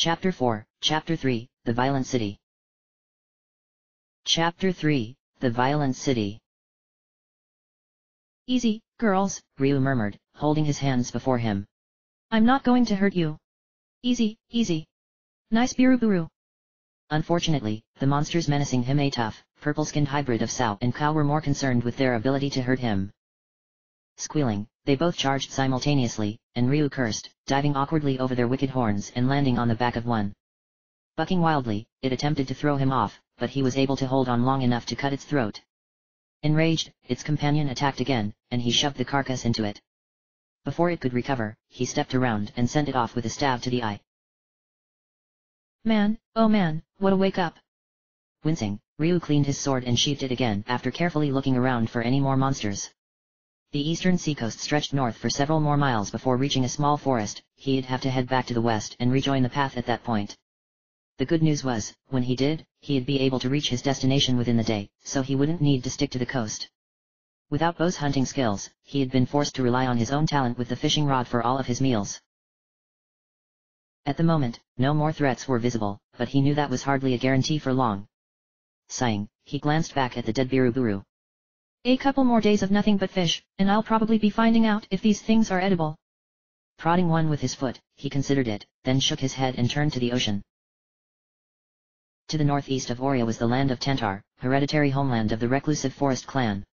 Chapter 4, Chapter 3, The Violent City. Chapter 3, The Violent City. Easy, girls, Ryu murmured, holding his hands before him. I'm not going to hurt you. Easy, easy. Nice Biruburu. Unfortunately, the monsters menacing him a tough, purple-skinned hybrid of Sao and Kao were more concerned with their ability to hurt him. Squealing, they both charged simultaneously, and Ryu cursed, diving awkwardly over their wicked horns and landing on the back of one. Bucking wildly, it attempted to throw him off, but he was able to hold on long enough to cut its throat. Enraged, its companion attacked again, and he shoved the carcass into it. Before it could recover, he stepped around and sent it off with a stab to the eye. Man, oh man, what a wake up. Wincing, Ryu cleaned his sword and sheathed it again after carefully looking around for any more monsters. The eastern seacoast stretched north for several more miles before reaching a small forest, he'd have to head back to the west and rejoin the path at that point. The good news was, when he did, he'd be able to reach his destination within the day, so he wouldn't need to stick to the coast. Without Bo's hunting skills, he had been forced to rely on his own talent with the fishing rod for all of his meals. At the moment, no more threats were visible, but he knew that was hardly a guarantee for long. Sighing, he glanced back at the dead Biruburu. A couple more days of nothing but fish, and I'll probably be finding out if these things are edible. Prodding one with his foot, he considered it, then shook his head and turned to the ocean. To the northeast of Oria was the land of Tentar, hereditary homeland of the reclusive forest clan.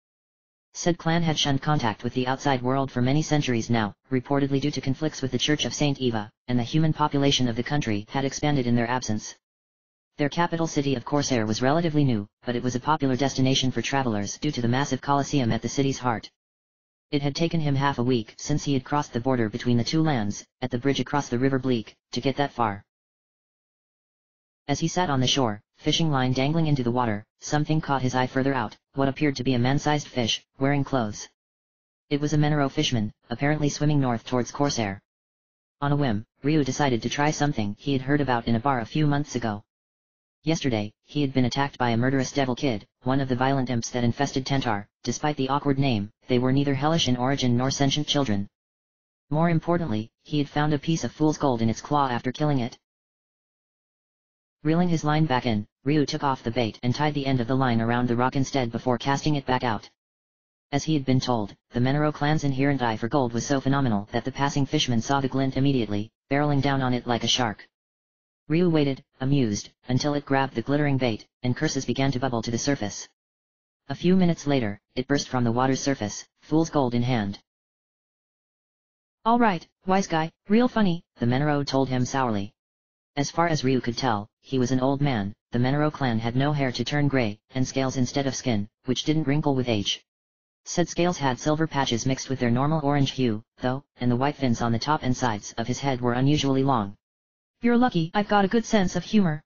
Said clan had shunned contact with the outside world for many centuries now, reportedly due to conflicts with the Church of Saint Eva, and the human population of the country had expanded in their absence. Their capital city of Corsair was relatively new, but it was a popular destination for travelers due to the massive coliseum at the city's heart. It had taken him half a week since he had crossed the border between the two lands, at the bridge across the river Bleak, to get that far. As he sat on the shore, fishing line dangling into the water, something caught his eye further out, what appeared to be a man-sized fish, wearing clothes. It was a Menero fishman, apparently swimming north towards Corsair. On a whim, Ryu decided to try something he had heard about in a bar a few months ago. Yesterday, he had been attacked by a murderous devil kid, one of the violent imps that infested Tentar, despite the awkward name, they were neither hellish in origin nor sentient children. More importantly, he had found a piece of fool's gold in its claw after killing it, Reeling his line back in, Ryu took off the bait and tied the end of the line around the rock instead before casting it back out. As he had been told, the Menero clan's inherent eye for gold was so phenomenal that the passing fisherman saw the glint immediately, barreling down on it like a shark. Ryu waited, amused, until it grabbed the glittering bait, and curses began to bubble to the surface. A few minutes later, it burst from the water's surface, fool's gold in hand. Alright, wise guy, real funny, the Menero told him sourly. As far as Ryu could tell, he was an old man, the Menero clan had no hair to turn grey, and scales instead of skin, which didn't wrinkle with age. Said scales had silver patches mixed with their normal orange hue, though, and the white fins on the top and sides of his head were unusually long. You're lucky I've got a good sense of humor.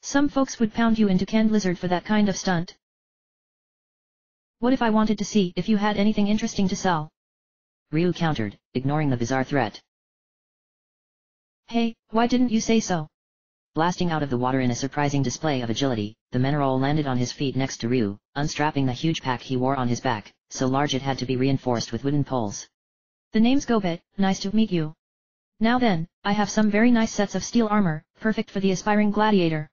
Some folks would pound you into canned lizard for that kind of stunt. What if I wanted to see if you had anything interesting to sell? Ryu countered, ignoring the bizarre threat. Hey, why didn't you say so? Blasting out of the water in a surprising display of agility, the Menero landed on his feet next to Ryu, unstrapping the huge pack he wore on his back, so large it had to be reinforced with wooden poles. The name's Gobi, nice to meet you. Now then, I have some very nice sets of steel armor, perfect for the aspiring gladiator.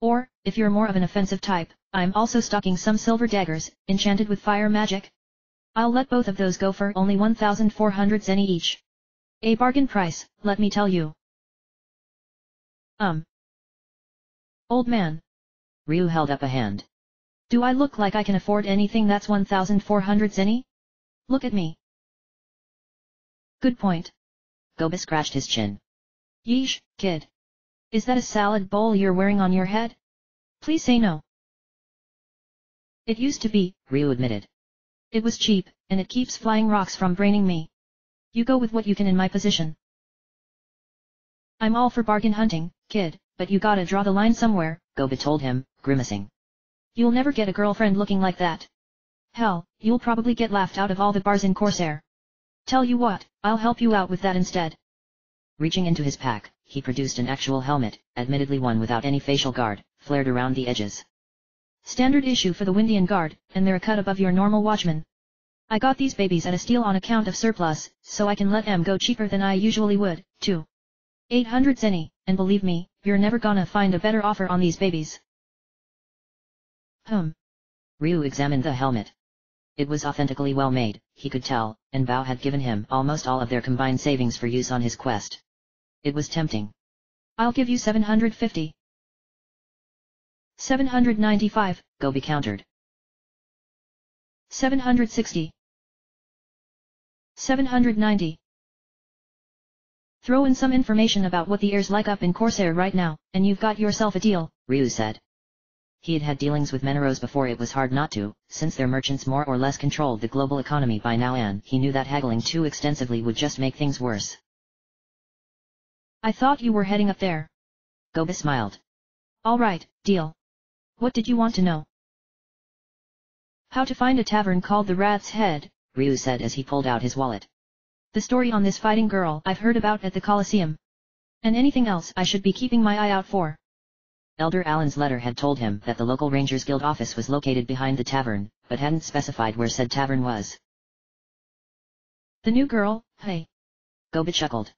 Or, if you're more of an offensive type, I'm also stocking some silver daggers, enchanted with fire magic. I'll let both of those go for only 1,400 zenny each. A bargain price, let me tell you. Um. Old man. Ryu held up a hand. Do I look like I can afford anything that's 1,400 zenny? Look at me. Good point. Gobi scratched his chin. Yeesh, kid. Is that a salad bowl you're wearing on your head? Please say no. It used to be, Ryu admitted. It was cheap, and it keeps flying rocks from braining me. You go with what you can in my position. I'm all for bargain hunting, kid, but you gotta draw the line somewhere, Gobi told him, grimacing. You'll never get a girlfriend looking like that. Hell, you'll probably get laughed out of all the bars in Corsair. Tell you what, I'll help you out with that instead. Reaching into his pack, he produced an actual helmet, admittedly one without any facial guard, flared around the edges. Standard issue for the Windian Guard, and they're a cut above your normal watchman. I got these babies at a steal on account of surplus, so I can let em go cheaper than I usually would, too. 800 zenny, and believe me, you're never gonna find a better offer on these babies. Hmm. Ryu examined the helmet. It was authentically well made, he could tell, and Bao had given him almost all of their combined savings for use on his quest. It was tempting. I'll give you 750. 795, Gobi countered. 760. 790. Throw in some information about what the air's like up in Corsair right now, and you've got yourself a deal, Ryu said. He had had dealings with Meneros before it was hard not to, since their merchants more or less controlled the global economy by now and he knew that haggling too extensively would just make things worse. I thought you were heading up there. Gobi smiled. Alright, deal. What did you want to know? How to find a tavern called the Rat's Head, Ryu said as he pulled out his wallet. The story on this fighting girl I've heard about at the Colosseum. And anything else I should be keeping my eye out for. Elder Allen's letter had told him that the local Rangers Guild office was located behind the tavern, but hadn't specified where said tavern was. The new girl, hey. Gobi chuckled.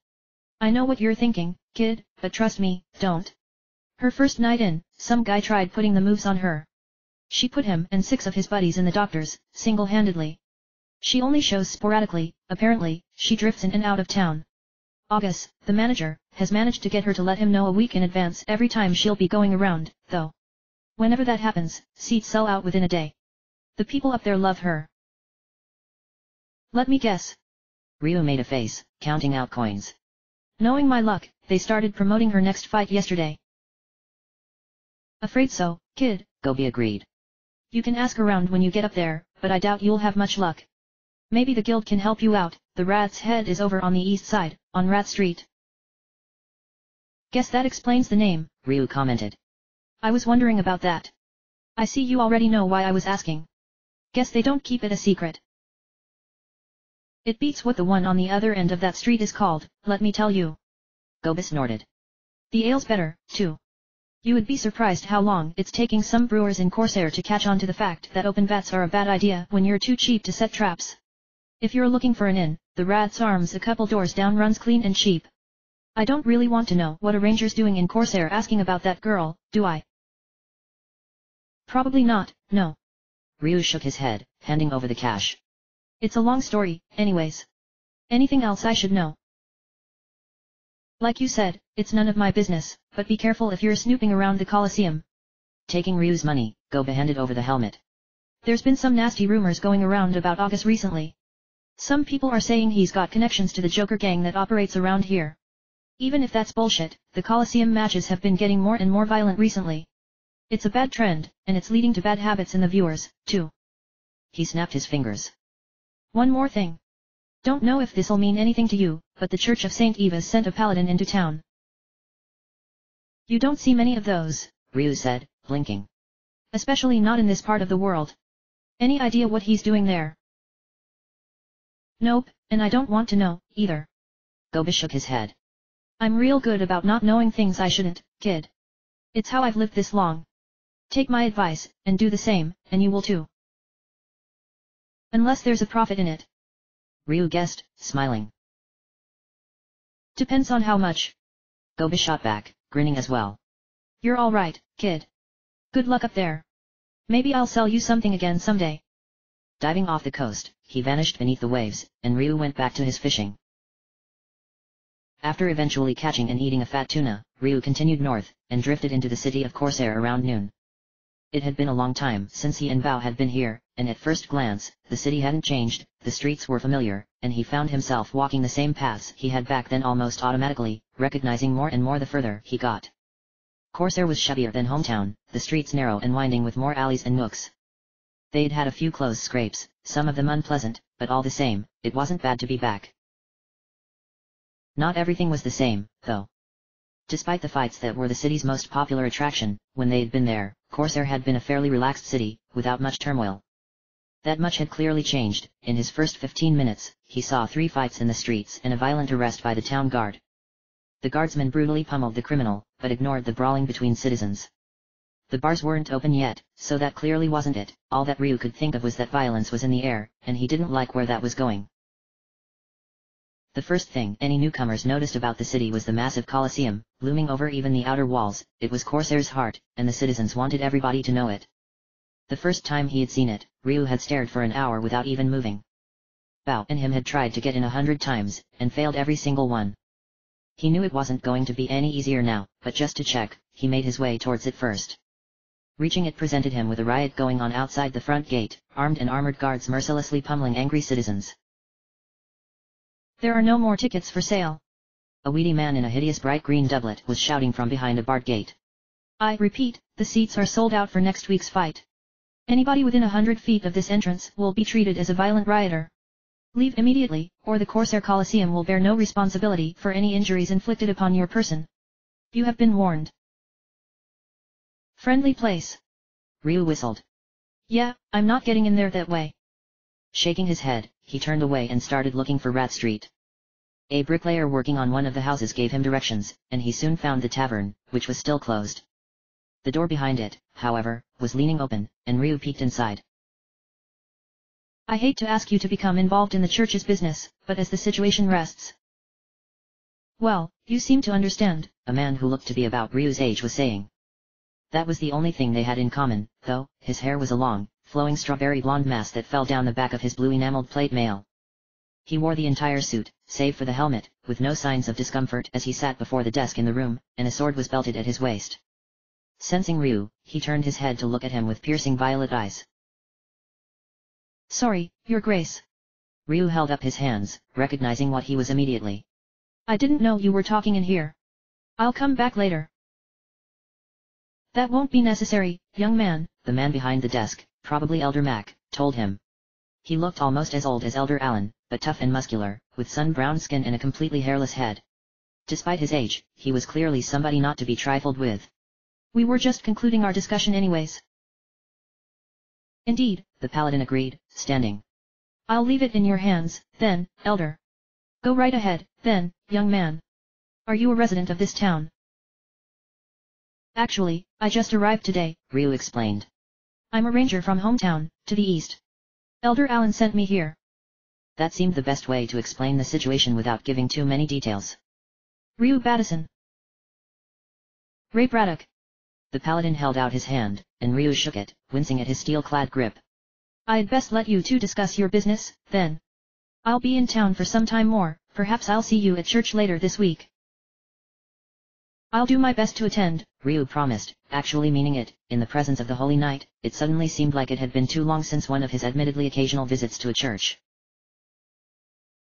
I know what you're thinking, kid, but trust me, don't. Her first night in, some guy tried putting the moves on her. She put him and six of his buddies in the doctors, single-handedly. She only shows sporadically, apparently, she drifts in and out of town. August, the manager, has managed to get her to let him know a week in advance every time she'll be going around, though. Whenever that happens, seats sell out within a day. The people up there love her. Let me guess. Ryu made a face, counting out coins. Knowing my luck, they started promoting her next fight yesterday. Afraid so, kid, Gobi agreed. You can ask around when you get up there, but I doubt you'll have much luck. Maybe the guild can help you out, the rat's head is over on the east side, on Rat Street. Guess that explains the name, Ryu commented. I was wondering about that. I see you already know why I was asking. Guess they don't keep it a secret. It beats what the one on the other end of that street is called, let me tell you. Gobi snorted. The ale's better, too. You would be surprised how long it's taking some brewers in Corsair to catch on to the fact that open vats are a bad idea when you're too cheap to set traps. If you're looking for an inn, the Rat's Arms a couple doors down runs clean and cheap. I don't really want to know what a ranger's doing in Corsair asking about that girl, do I? Probably not, no. Ryu shook his head, handing over the cash. It's a long story, anyways. Anything else I should know? Like you said, it's none of my business, but be careful if you're snooping around the Colosseum. Taking Ryu's money, Gobi handed over the helmet. There's been some nasty rumors going around about August recently. Some people are saying he's got connections to the Joker gang that operates around here. Even if that's bullshit, the Coliseum matches have been getting more and more violent recently. It's a bad trend, and it's leading to bad habits in the viewers, too. He snapped his fingers. One more thing. Don't know if this'll mean anything to you, but the Church of St. Eva's sent a paladin into town. You don't see many of those, Ryu said, blinking. Especially not in this part of the world. Any idea what he's doing there? Nope, and I don't want to know, either. Gobi shook his head. I'm real good about not knowing things I shouldn't, kid. It's how I've lived this long. Take my advice, and do the same, and you will too. Unless there's a profit in it. Ryu guessed, smiling. Depends on how much. Gobi shot back, grinning as well. You're alright, kid. Good luck up there. Maybe I'll sell you something again someday. Diving off the coast, he vanished beneath the waves, and Ryu went back to his fishing. After eventually catching and eating a fat tuna, Ryu continued north, and drifted into the city of Corsair around noon. It had been a long time since he and Bao had been here, and at first glance, the city hadn't changed, the streets were familiar, and he found himself walking the same paths he had back then almost automatically, recognizing more and more the further he got. Corsair was shabbier than hometown, the streets narrow and winding with more alleys and nooks. They'd had a few close scrapes, some of them unpleasant, but all the same, it wasn't bad to be back. Not everything was the same, though. Despite the fights that were the city's most popular attraction, when they'd been there, Corsair had been a fairly relaxed city, without much turmoil. That much had clearly changed, in his first 15 minutes, he saw three fights in the streets and a violent arrest by the town guard. The guardsmen brutally pummeled the criminal, but ignored the brawling between citizens. The bars weren't open yet, so that clearly wasn't it, all that Ryu could think of was that violence was in the air, and he didn't like where that was going. The first thing any newcomers noticed about the city was the massive Colosseum, looming over even the outer walls, it was Corsair's heart, and the citizens wanted everybody to know it. The first time he had seen it, Ryu had stared for an hour without even moving. Bao and him had tried to get in a hundred times, and failed every single one. He knew it wasn't going to be any easier now, but just to check, he made his way towards it first. Reaching it presented him with a riot going on outside the front gate, armed and armored guards mercilessly pummeling angry citizens. There are no more tickets for sale. A weedy man in a hideous bright green doublet was shouting from behind a barred gate. I repeat, the seats are sold out for next week's fight. Anybody within a hundred feet of this entrance will be treated as a violent rioter. Leave immediately, or the Corsair Coliseum will bear no responsibility for any injuries inflicted upon your person. You have been warned. Friendly place. Ryu whistled. Yeah, I'm not getting in there that way. Shaking his head, he turned away and started looking for Rat Street. A bricklayer working on one of the houses gave him directions, and he soon found the tavern, which was still closed. The door behind it, however, was leaning open, and Ryu peeked inside. I hate to ask you to become involved in the church's business, but as the situation rests. Well, you seem to understand, a man who looked to be about Ryu's age was saying. That was the only thing they had in common, though, his hair was a long, flowing strawberry blonde mass that fell down the back of his blue enameled plate mail. He wore the entire suit, save for the helmet, with no signs of discomfort as he sat before the desk in the room, and a sword was belted at his waist. Sensing Ryu, he turned his head to look at him with piercing violet eyes. Sorry, Your Grace. Ryu held up his hands, recognizing what he was immediately. I didn't know you were talking in here. I'll come back later. That won't be necessary, young man, the man behind the desk, probably Elder Mac, told him. He looked almost as old as Elder Allen, but tough and muscular, with sun-brown skin and a completely hairless head. Despite his age, he was clearly somebody not to be trifled with. We were just concluding our discussion anyways. Indeed, the paladin agreed, standing. I'll leave it in your hands, then, elder. Go right ahead, then, young man. Are you a resident of this town? Actually, I just arrived today, Ryu explained. I'm a ranger from hometown, to the east. Elder Allen sent me here. That seemed the best way to explain the situation without giving too many details. Ryu Bateson. Ray Braddock. The paladin held out his hand, and Ryu shook it, wincing at his steel-clad grip. I'd best let you two discuss your business, then. I'll be in town for some time more, perhaps I'll see you at church later this week. I'll do my best to attend, Ryu promised, actually meaning it, in the presence of the Holy Knight, it suddenly seemed like it had been too long since one of his admittedly occasional visits to a church.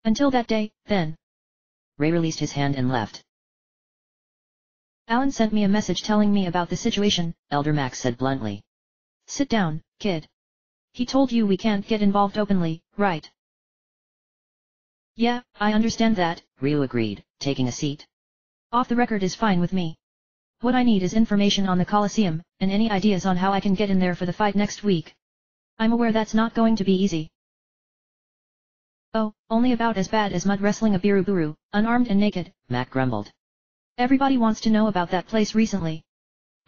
Until that day, then. Ray released his hand and left, Allen sent me a message telling me about the situation, Elder Max said bluntly. Sit down, kid. He told you we can't get involved openly, right? Yeah, I understand that, Ryu agreed, taking a seat. Off the record is fine with me. What I need is information on the Colosseum, and any ideas on how I can get in there for the fight next week. I'm aware that's not going to be easy. Oh, only about as bad as mud wrestling a Biruburu, unarmed and naked, Mac grumbled. Everybody wants to know about that place recently.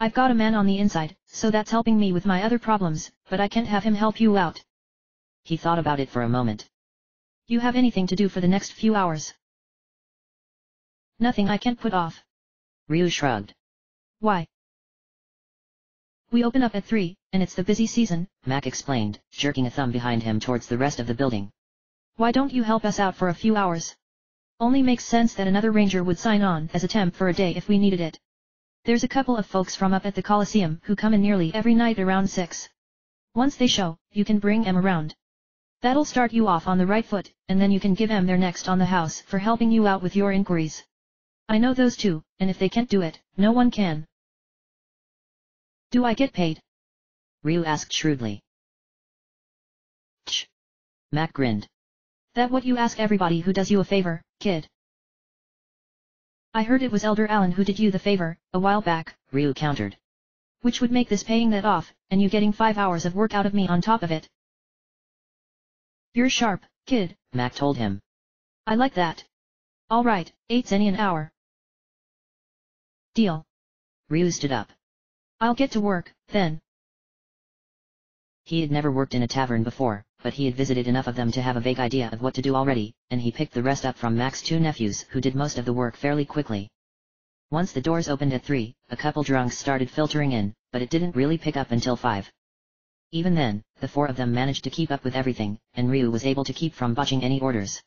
I've got a man on the inside, so that's helping me with my other problems, but I can't have him help you out. He thought about it for a moment. You have anything to do for the next few hours? Nothing I can't put off. Ryu shrugged. Why? We open up at 3, and it's the busy season, Mac explained, jerking a thumb behind him towards the rest of the building. Why don't you help us out for a few hours? Only makes sense that another ranger would sign on as a temp for a day if we needed it. There's a couple of folks from up at the Coliseum who come in nearly every night around 6. Once they show, you can bring em around. That'll start you off on the right foot, and then you can give em their next on the house for helping you out with your inquiries. I know those two, and if they can't do it, no one can. Do I get paid? Ryu asked shrewdly. Ch. Mac grinned. That what you ask everybody who does you a favor, kid? I heard it was Elder Allen who did you the favor, a while back, Ryu countered. Which would make this paying that off, and you getting five hours of work out of me on top of it. You're sharp, kid, Mac told him. I like that. Alright, eight any an hour. Deal. Ryu stood up. I'll get to work, then. He had never worked in a tavern before, but he had visited enough of them to have a vague idea of what to do already, and he picked the rest up from Mac's two nephews who did most of the work fairly quickly. Once the doors opened at three, a couple drunks started filtering in, but it didn't really pick up until five. Even then, the four of them managed to keep up with everything, and Ryu was able to keep from botching any orders.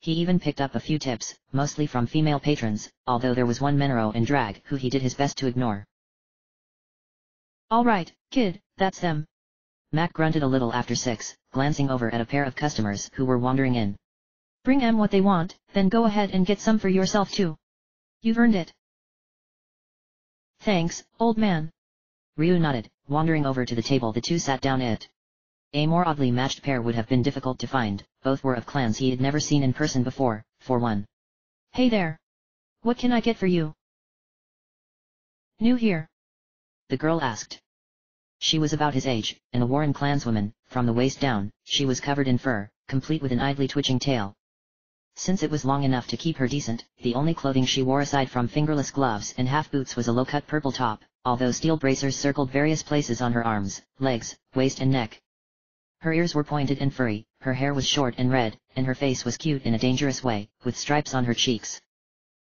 He even picked up a few tips, mostly from female patrons, although there was one Menero in drag who he did his best to ignore. Alright, kid, that's them. Mac grunted a little after six, glancing over at a pair of customers who were wandering in. Bring em what they want, then go ahead and get some for yourself too. You've earned it. Thanks, old man. Ryu nodded, wandering over to the table the two sat down at. A more oddly matched pair would have been difficult to find, both were of clans he had never seen in person before, for one. Hey there. What can I get for you? New here. The girl asked. She was about his age, and a Woren clanswoman, from the waist down, she was covered in fur, complete with an idly twitching tail. Since it was long enough to keep her decent, the only clothing she wore aside from fingerless gloves and half boots was a low-cut purple top, although steel bracers circled various places on her arms, legs, waist and neck. Her ears were pointed and furry, her hair was short and red, and her face was cute in a dangerous way, with stripes on her cheeks.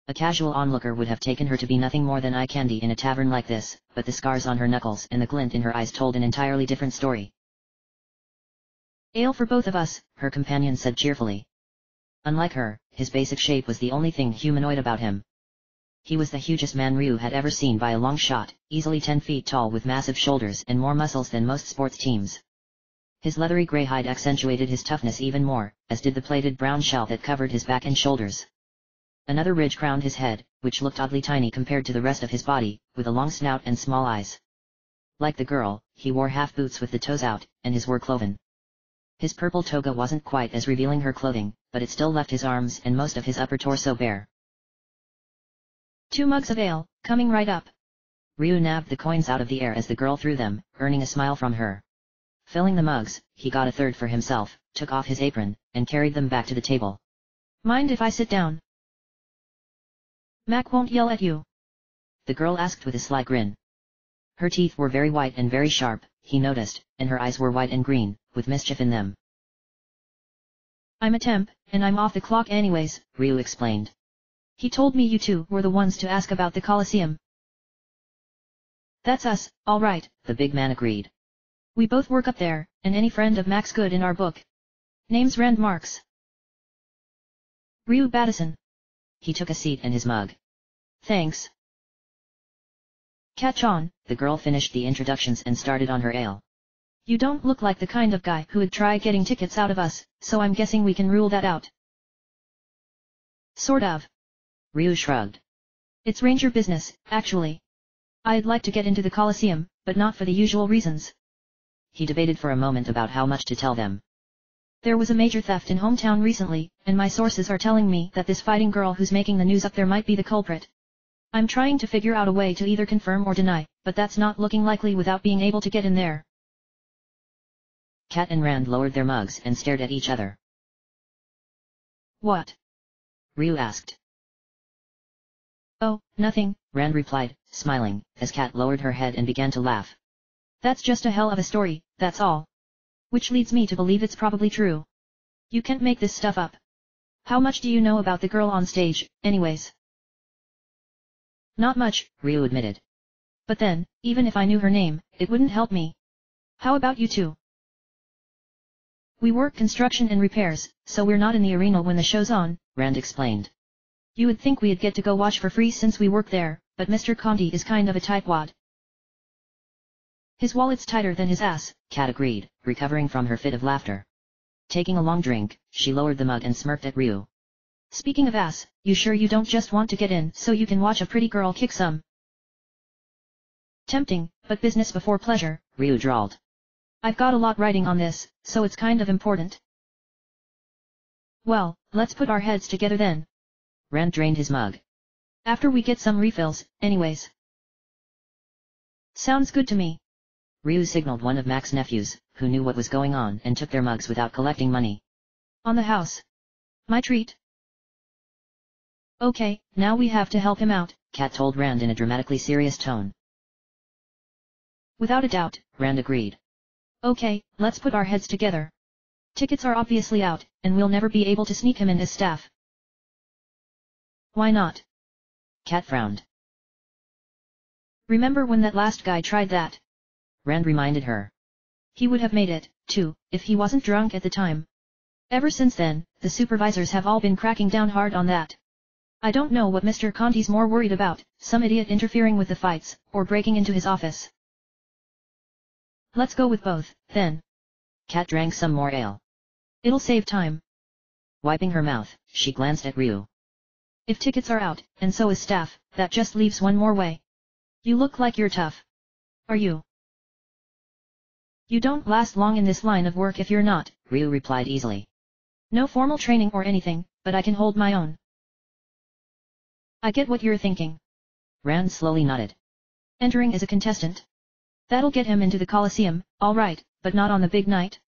A casual onlooker would have taken her to be nothing more than eye candy in a tavern like this, but the scars on her knuckles and the glint in her eyes told an entirely different story. Ale for both of us, her companion said cheerfully. Unlike her, his basic shape was the only thing humanoid about him. He was the hugest man Ryu had ever seen by a long shot, easily 10 feet tall with massive shoulders and more muscles than most sports teams. His leathery gray hide accentuated his toughness even more, as did the plated brown shell that covered his back and shoulders. Another ridge crowned his head, which looked oddly tiny compared to the rest of his body, with a long snout and small eyes. Like the girl, he wore half boots with the toes out, and his were cloven. His purple toga wasn't quite as revealing her clothing, but it still left his arms and most of his upper torso bare. Two mugs of ale, coming right up. Ryu nabbed the coins out of the air as the girl threw them, earning a smile from her. Filling the mugs, he got a third for himself, took off his apron, and carried them back to the table. Mind if I sit down? Mac won't yell at you. The girl asked with a sly grin. Her teeth were very white and very sharp, he noticed, and her eyes were white and green, with mischief in them. I'm a temp, and I'm off the clock anyways, Ryu explained. He told me you two were the ones to ask about the Colosseum. That's us, alright, the big man agreed. We both work up there, and any friend of Mac's good in our book. Name's Rand Marks. Ryu Bateson. He took a seat and his mug. Thanks. Catch on, the girl finished the introductions and started on her ale. You don't look like the kind of guy who would try getting tickets out of us, so I'm guessing we can rule that out. Sort of. Ryu shrugged. It's ranger business, actually. I'd like to get into the Colosseum, but not for the usual reasons. He debated for a moment about how much to tell them. There was a major theft in hometown recently, and my sources are telling me that this fighting girl who's making the news up there might be the culprit. I'm trying to figure out a way to either confirm or deny, but that's not looking likely without being able to get in there. Kat and Rand lowered their mugs and stared at each other. What? Ryu asked. Oh, nothing, Rand replied, smiling, as Kat lowered her head and began to laugh. That's just a hell of a story, that's all. Which leads me to believe it's probably true. You can't make this stuff up. How much do you know about the girl on stage, anyways? Not much, Ryu admitted. But then, even if I knew her name, it wouldn't help me. How about you two? We work construction and repairs, so we're not in the arena when the show's on, Rand explained. You would think we'd get to go watch for free since we work there, but Mr. Conti is kind of a tightwad. His wallet's tighter than his ass, Kat agreed, recovering from her fit of laughter. Taking a long drink, she lowered the mug and smirked at Ryu. Speaking of ass, you sure you don't just want to get in so you can watch a pretty girl kick some? Tempting, but business before pleasure, Ryu drawled. I've got a lot writing on this, so it's kind of important. Well, let's put our heads together then. Rand drained his mug. After we get some refills, anyways. Sounds good to me. Ryu signaled one of Mac's nephews, who knew what was going on and took their mugs without collecting money. On the house. My treat. Okay, now we have to help him out, Kat told Rand in a dramatically serious tone. Without a doubt, Rand agreed. Okay, let's put our heads together. Tickets are obviously out, and we'll never be able to sneak him in as staff. Why not? Kat frowned. Remember when that last guy tried that? Rand reminded her. He would have made it, too, if he wasn't drunk at the time. Ever since then, the supervisors have all been cracking down hard on that. I don't know what Mr. Conti's more worried about, some idiot interfering with the fights, or breaking into his office. Let's go with both, then. Kat drank some more ale. It'll save time. Wiping her mouth, she glanced at Ryu. If tickets are out, and so is staff, that just leaves one more way. You look like you're tough. Are you? You don't last long in this line of work if you're not, Ryu replied easily. No formal training or anything, but I can hold my own. I get what you're thinking. Rand slowly nodded. Entering as a contestant. That'll get him into the Colosseum, alright, but not on the big night.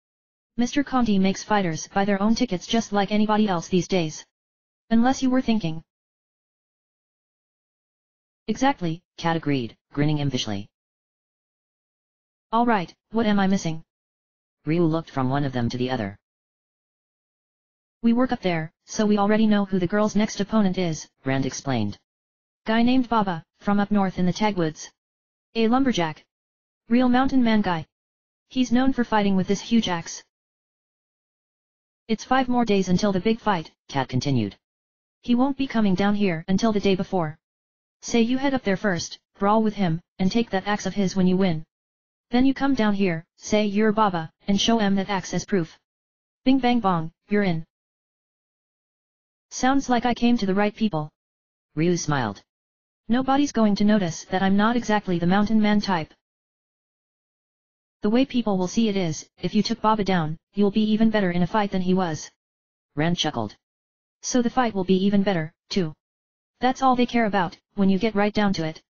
Mr. Conti makes fighters buy their own tickets just like anybody else these days. Unless you were thinking. Exactly, Kat agreed, grinning impishly. Alright, what am I missing? Ryu looked from one of them to the other. We work up there, so we already know who the girl's next opponent is, Rand explained. Guy named Baba, from up north in the Tagwoods. A lumberjack. Real mountain man guy. He's known for fighting with this huge axe. It's five more days until the big fight, Kat continued. He won't be coming down here until the day before. Say you head up there first, brawl with him, and take that axe of his when you win. Then you come down here, say you're Baba, and show em that axe as proof. Bing bang bong, you're in. Sounds like I came to the right people. Ryu smiled. Nobody's going to notice that I'm not exactly the mountain man type. The way people will see it is, if you took Baba down, you'll be even better in a fight than he was. Rand chuckled. So the fight will be even better, too. That's all they care about, when you get right down to it.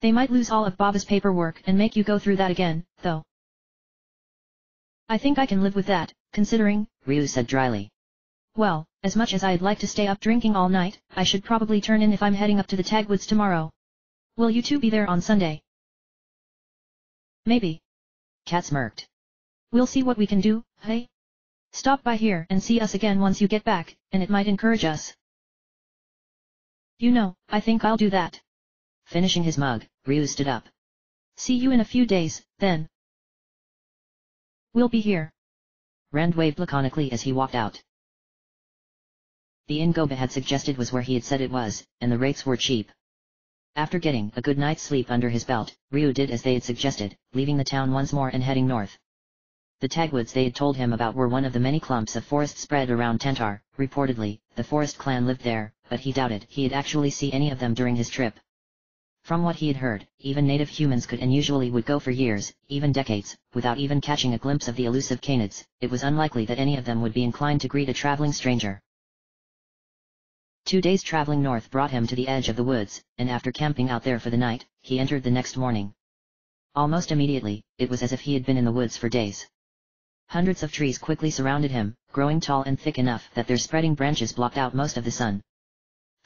They might lose all of Baba's paperwork and make you go through that again, though. I think I can live with that, considering, Ryu said dryly. Well, as much as I'd like to stay up drinking all night, I should probably turn in if I'm heading up to the Tagwoods tomorrow. Will you two be there on Sunday? Maybe. Kat smirked. We'll see what we can do, hey? Stop by here and see us again once you get back, and it might encourage us. You know, I think I'll do that. Finishing his mug, Ryu stood up. See you in a few days, then. We'll be here. Rand waved laconically as he walked out. The inn Gobi had suggested was where he had said it was, and the rates were cheap. After getting a good night's sleep under his belt, Ryu did as they had suggested, leaving the town once more and heading north. The tagwoods they had told him about were one of the many clumps of forest spread around Tentar, reportedly, the forest clan lived there, but he doubted he'd actually see any of them during his trip. From what he had heard, even native humans could and usually would go for years, even decades, without even catching a glimpse of the elusive canids, it was unlikely that any of them would be inclined to greet a traveling stranger. Two days traveling north brought him to the edge of the woods, and after camping out there for the night, he entered the next morning. Almost immediately, it was as if he had been in the woods for days. Hundreds of trees quickly surrounded him, growing tall and thick enough that their spreading branches blocked out most of the sun.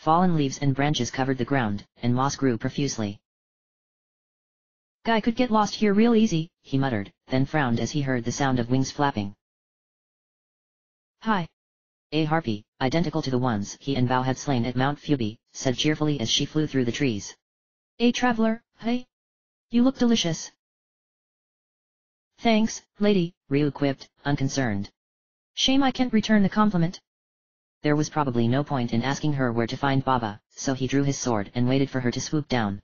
Fallen leaves and branches covered the ground, and moss grew profusely. Guy could get lost here real easy, he muttered, then frowned as he heard the sound of wings flapping. Hi. A harpy, identical to the ones he and Bao had slain at Mount Phoebe, said cheerfully as she flew through the trees. A traveler, hey? You look delicious. Thanks, lady, Ryu quipped, unconcerned. Shame I can't return the compliment. There was probably no point in asking her where to find Baba, so he drew his sword and waited for her to swoop down.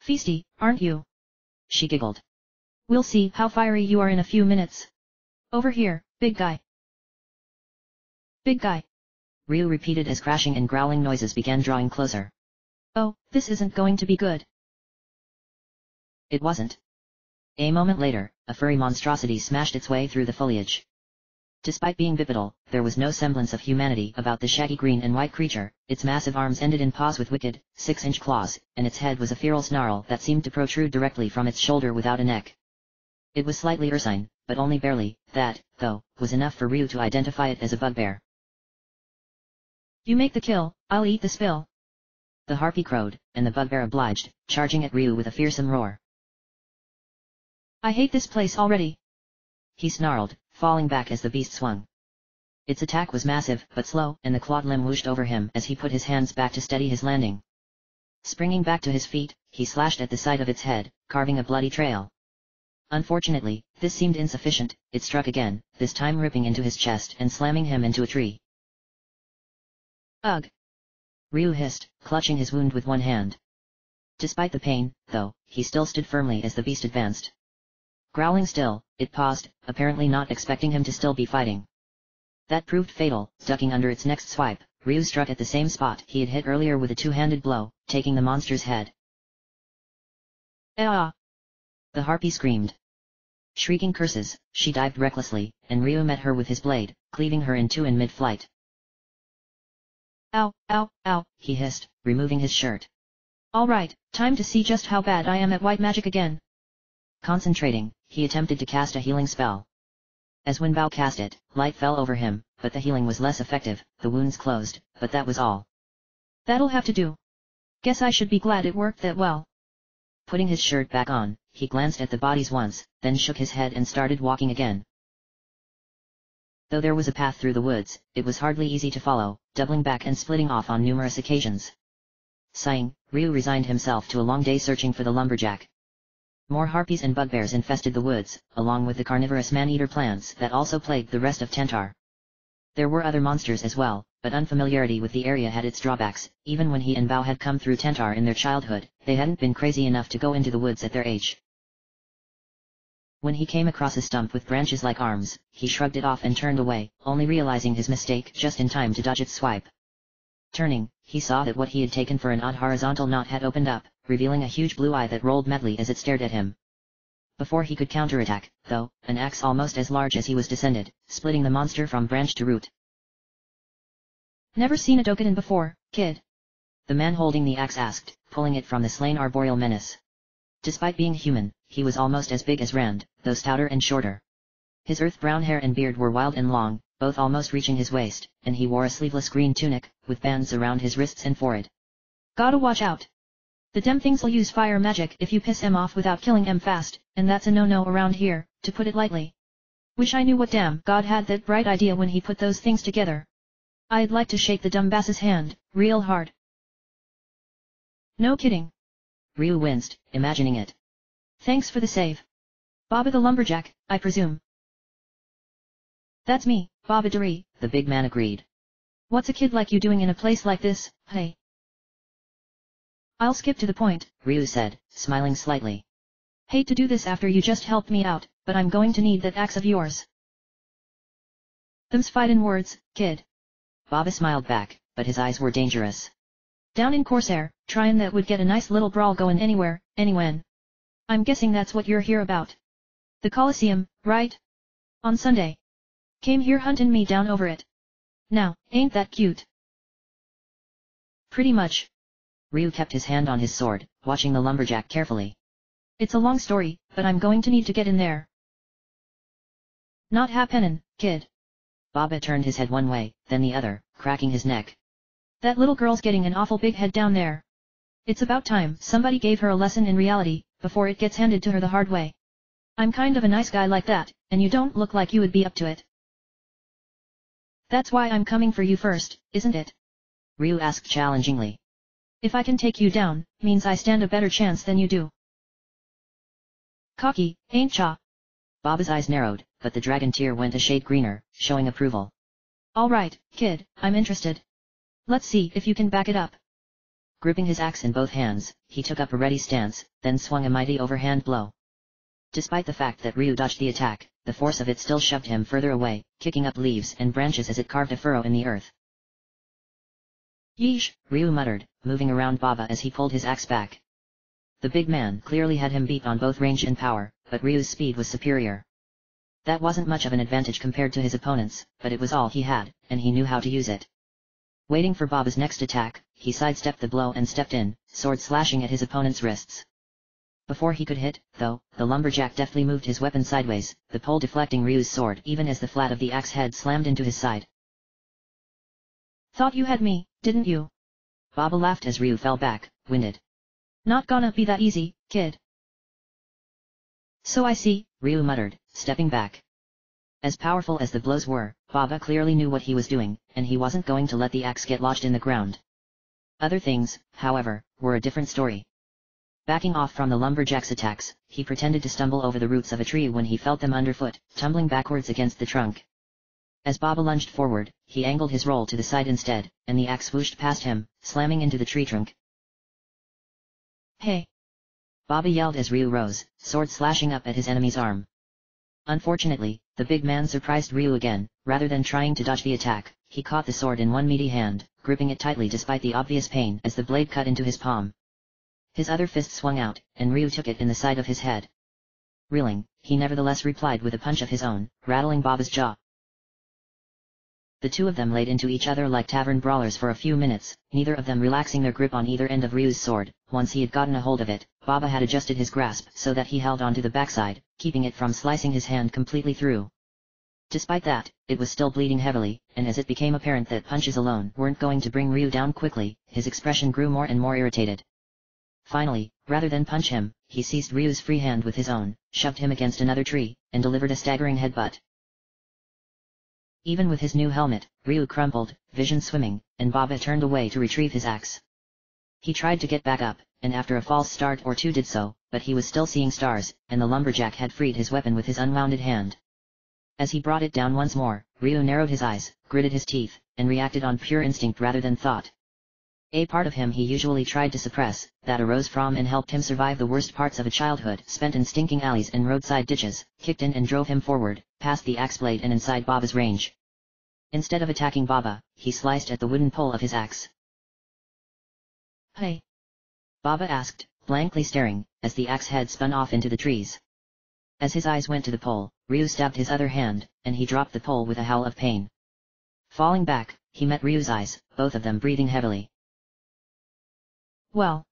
Feisty, aren't you? She giggled. We'll see how fiery you are in a few minutes. Over here, big guy. Big guy. Ryu repeated as crashing and growling noises began drawing closer. Oh, this isn't going to be good. It wasn't. A moment later, a furry monstrosity smashed its way through the foliage. Despite being bipedal, there was no semblance of humanity about the shaggy green and white creature, its massive arms ended in paws with wicked, six-inch claws, and its head was a feral snarl that seemed to protrude directly from its shoulder without a neck. It was slightly ursine, but only barely, that, though, was enough for Ryu to identify it as a bugbear. You make the kill, I'll eat the spill. The harpy crowed, and the bugbear obliged, charging at Ryu with a fearsome roar. I hate this place already. He snarled, falling back as the beast swung. Its attack was massive, but slow, and the clawed limb whooshed over him as he put his hands back to steady his landing. Springing back to his feet, he slashed at the side of its head, carving a bloody trail. Unfortunately, this seemed insufficient, it struck again, this time ripping into his chest and slamming him into a tree. Ugh! Ryu hissed, clutching his wound with one hand. Despite the pain, though, he still stood firmly as the beast advanced. Growling still, it paused, apparently not expecting him to still be fighting. That proved fatal, ducking under its next swipe, Ryu struck at the same spot he had hit earlier with a two-handed blow, taking the monster's head. Ah! The harpy screamed. Shrieking curses, she dived recklessly, and Ryu met her with his blade, cleaving her in two in mid-flight. Ow, ow, ow, he hissed, removing his shirt. Alright, time to see just how bad I am at white magic again. Concentrating, he attempted to cast a healing spell. As Bao cast it, light fell over him, but the healing was less effective, the wounds closed, but that was all. That'll have to do. Guess I should be glad it worked that well. Putting his shirt back on, he glanced at the bodies once, then shook his head and started walking again. Though there was a path through the woods, it was hardly easy to follow, doubling back and splitting off on numerous occasions. Sighing, Ryu resigned himself to a long day searching for the lumberjack, more harpies and bugbears infested the woods, along with the carnivorous man-eater plants that also plagued the rest of Tentar. There were other monsters as well, but unfamiliarity with the area had its drawbacks, even when he and Bao had come through Tentar in their childhood, they hadn't been crazy enough to go into the woods at their age. When he came across a stump with branches like arms, he shrugged it off and turned away, only realizing his mistake just in time to dodge its swipe. Turning, he saw that what he had taken for an odd horizontal knot had opened up, revealing a huge blue eye that rolled madly as it stared at him. Before he could counterattack, though, an axe almost as large as he was descended, splitting the monster from branch to root. Never seen a Dokkan before, kid. The man holding the axe asked, pulling it from the slain arboreal menace. Despite being human, he was almost as big as Rand, though stouter and shorter. His earth-brown hair and beard were wild and long, both almost reaching his waist, and he wore a sleeveless green tunic, with bands around his wrists and forehead. Gotta watch out. The dem things'll use fire magic if you piss em off without killing em fast, and that's a no-no around here, to put it lightly. Wish I knew what damn God had that bright idea when he put those things together. I'd like to shake the dumb bass's hand, real hard. No kidding. Ryu winced, imagining it. Thanks for the save. Baba the lumberjack, I presume. That's me, Baba Dari, the big man agreed. What's a kid like you doing in a place like this, hey? I'll skip to the point, Ryu said, smiling slightly. Hate to do this after you just helped me out, but I'm going to need that axe of yours. Them's fightin' words, kid. Baba smiled back, but his eyes were dangerous. Down in Corsair, tryin' that would get a nice little brawl goin' anywhere, anywhen. I'm guessing that's what you're here about. The Colosseum, right? On Sunday. Came here huntin' me down over it. Now, ain't that cute? Pretty much. Ryu kept his hand on his sword, watching the lumberjack carefully. It's a long story, but I'm going to need to get in there. Not happenin', kid. Baba turned his head one way, then the other, cracking his neck. That little girl's getting an awful big head down there. It's about time somebody gave her a lesson in reality, before it gets handed to her the hard way. I'm kind of a nice guy like that, and you don't look like you would be up to it. That's why I'm coming for you first, isn't it? Ryu asked challengingly. If I can take you down, means I stand a better chance than you do. Cocky, ain't cha? Baba's eyes narrowed, but the dragon tear went a shade greener, showing approval. Alright, kid, I'm interested. Let's see if you can back it up. Gripping his axe in both hands, he took up a ready stance, then swung a mighty overhand blow. Despite the fact that Ryu dodged the attack, the force of it still shoved him further away, kicking up leaves and branches as it carved a furrow in the earth. Yeesh, Ryu muttered, moving around Baba as he pulled his axe back. The big man clearly had him beat on both range and power, but Ryu's speed was superior. That wasn't much of an advantage compared to his opponents, but it was all he had, and he knew how to use it. Waiting for Baba's next attack, he sidestepped the blow and stepped in, sword slashing at his opponent's wrists. Before he could hit, though, the lumberjack deftly moved his weapon sideways, the pole deflecting Ryu's sword even as the flat of the axe head slammed into his side. Thought you had me, didn't you? Baba laughed as Ryu fell back, winded. Not gonna be that easy, kid. So I see, Ryu muttered, stepping back. As powerful as the blows were, Baba clearly knew what he was doing, and he wasn't going to let the axe get lodged in the ground. Other things, however, were a different story. Backing off from the lumberjack's attacks, he pretended to stumble over the roots of a tree when he felt them underfoot, tumbling backwards against the trunk. As Baba lunged forward, he angled his roll to the side instead, and the axe swooshed past him, slamming into the tree trunk. Hey! Baba yelled as Ryu rose, sword slashing up at his enemy's arm. Unfortunately, the big man surprised Ryu again, rather than trying to dodge the attack, he caught the sword in one meaty hand, gripping it tightly despite the obvious pain as the blade cut into his palm. His other fist swung out, and Ryu took it in the side of his head. Reeling, he nevertheless replied with a punch of his own, rattling Baba's jaw. The two of them laid into each other like tavern brawlers for a few minutes, neither of them relaxing their grip on either end of Ryu's sword. Once he had gotten a hold of it, Baba had adjusted his grasp so that he held onto the backside, keeping it from slicing his hand completely through. Despite that, it was still bleeding heavily, and as it became apparent that punches alone weren't going to bring Ryu down quickly, his expression grew more and more irritated. Finally, rather than punch him, he seized Ryu's free hand with his own, shoved him against another tree, and delivered a staggering headbutt. Even with his new helmet, Ryu crumpled, vision swimming, and Baba turned away to retrieve his axe. He tried to get back up, and after a false start or two did so, but he was still seeing stars, and the lumberjack had freed his weapon with his unwounded hand. As he brought it down once more, Ryu narrowed his eyes, gritted his teeth, and reacted on pure instinct rather than thought. A part of him he usually tried to suppress, that arose from and helped him survive the worst parts of a childhood spent in stinking alleys and roadside ditches, kicked in and drove him forward, past the axe blade and inside Baba's range. Instead of attacking Baba, he sliced at the wooden pole of his axe. Hey! Baba asked, blankly staring, as the axe head spun off into the trees. As his eyes went to the pole, Ryu stabbed his other hand, and he dropped the pole with a howl of pain. Falling back, he met Ryu's eyes, both of them breathing heavily. Well?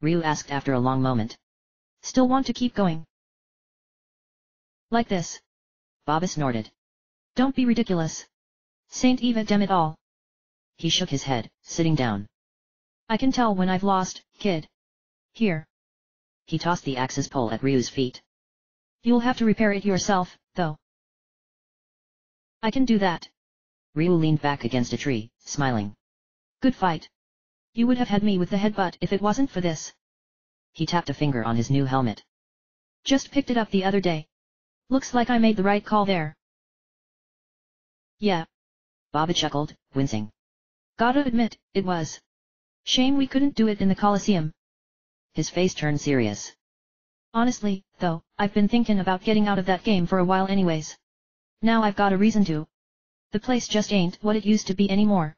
Ryu asked after a long moment. Still want to keep going? Like this? Baba snorted. Don't be ridiculous. Saint Eva damn it all. He shook his head, sitting down. I can tell when I've lost, kid. Here. He tossed the axe's pole at Ryu's feet. You'll have to repair it yourself, though. I can do that. Ryu leaned back against a tree, smiling. Good fight. You would have had me with the headbutt if it wasn't for this. He tapped a finger on his new helmet. Just picked it up the other day. Looks like I made the right call there. Yeah, Baba chuckled, wincing. Gotta admit, it was. Shame we couldn't do it in the Colosseum. His face turned serious. Honestly, though, I've been thinking about getting out of that game for a while anyways. Now I've got a reason to. The place just ain't what it used to be anymore.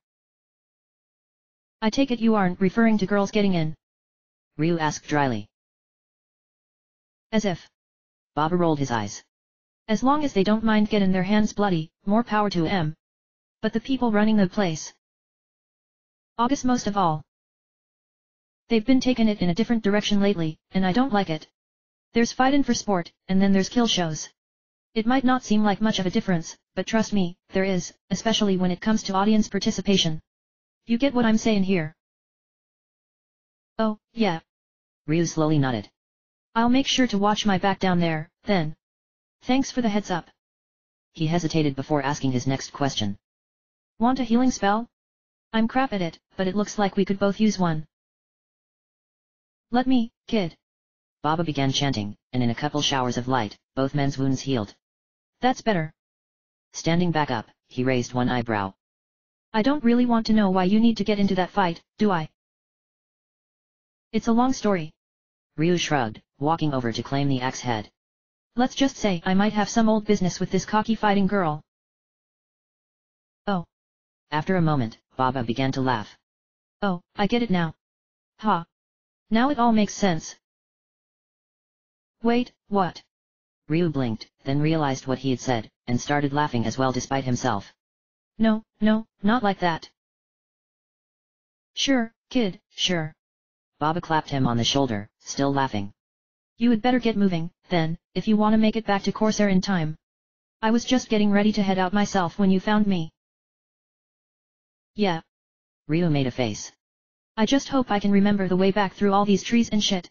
I take it you aren't referring to girls getting in? Ryu asked dryly. As if. Baba rolled his eyes. As long as they don't mind getting their hands bloody, more power to em but the people running the place. August most of all. They've been taking it in a different direction lately, and I don't like it. There's fightin' for sport, and then there's kill shows. It might not seem like much of a difference, but trust me, there is, especially when it comes to audience participation. You get what I'm saying here? Oh, yeah. Ryu slowly nodded. I'll make sure to watch my back down there, then. Thanks for the heads up. He hesitated before asking his next question. Want a healing spell? I'm crap at it, but it looks like we could both use one. Let me, kid. Baba began chanting, and in a couple showers of light, both men's wounds healed. That's better. Standing back up, he raised one eyebrow. I don't really want to know why you need to get into that fight, do I? It's a long story. Ryu shrugged, walking over to claim the axe head. Let's just say I might have some old business with this cocky fighting girl. After a moment, Baba began to laugh. Oh, I get it now. Ha. Now it all makes sense. Wait, what? Ryu blinked, then realized what he had said, and started laughing as well despite himself. No, no, not like that. Sure, kid, sure. Baba clapped him on the shoulder, still laughing. You had better get moving, then, if you want to make it back to Corsair in time. I was just getting ready to head out myself when you found me. Yeah. Ryu made a face. I just hope I can remember the way back through all these trees and shit.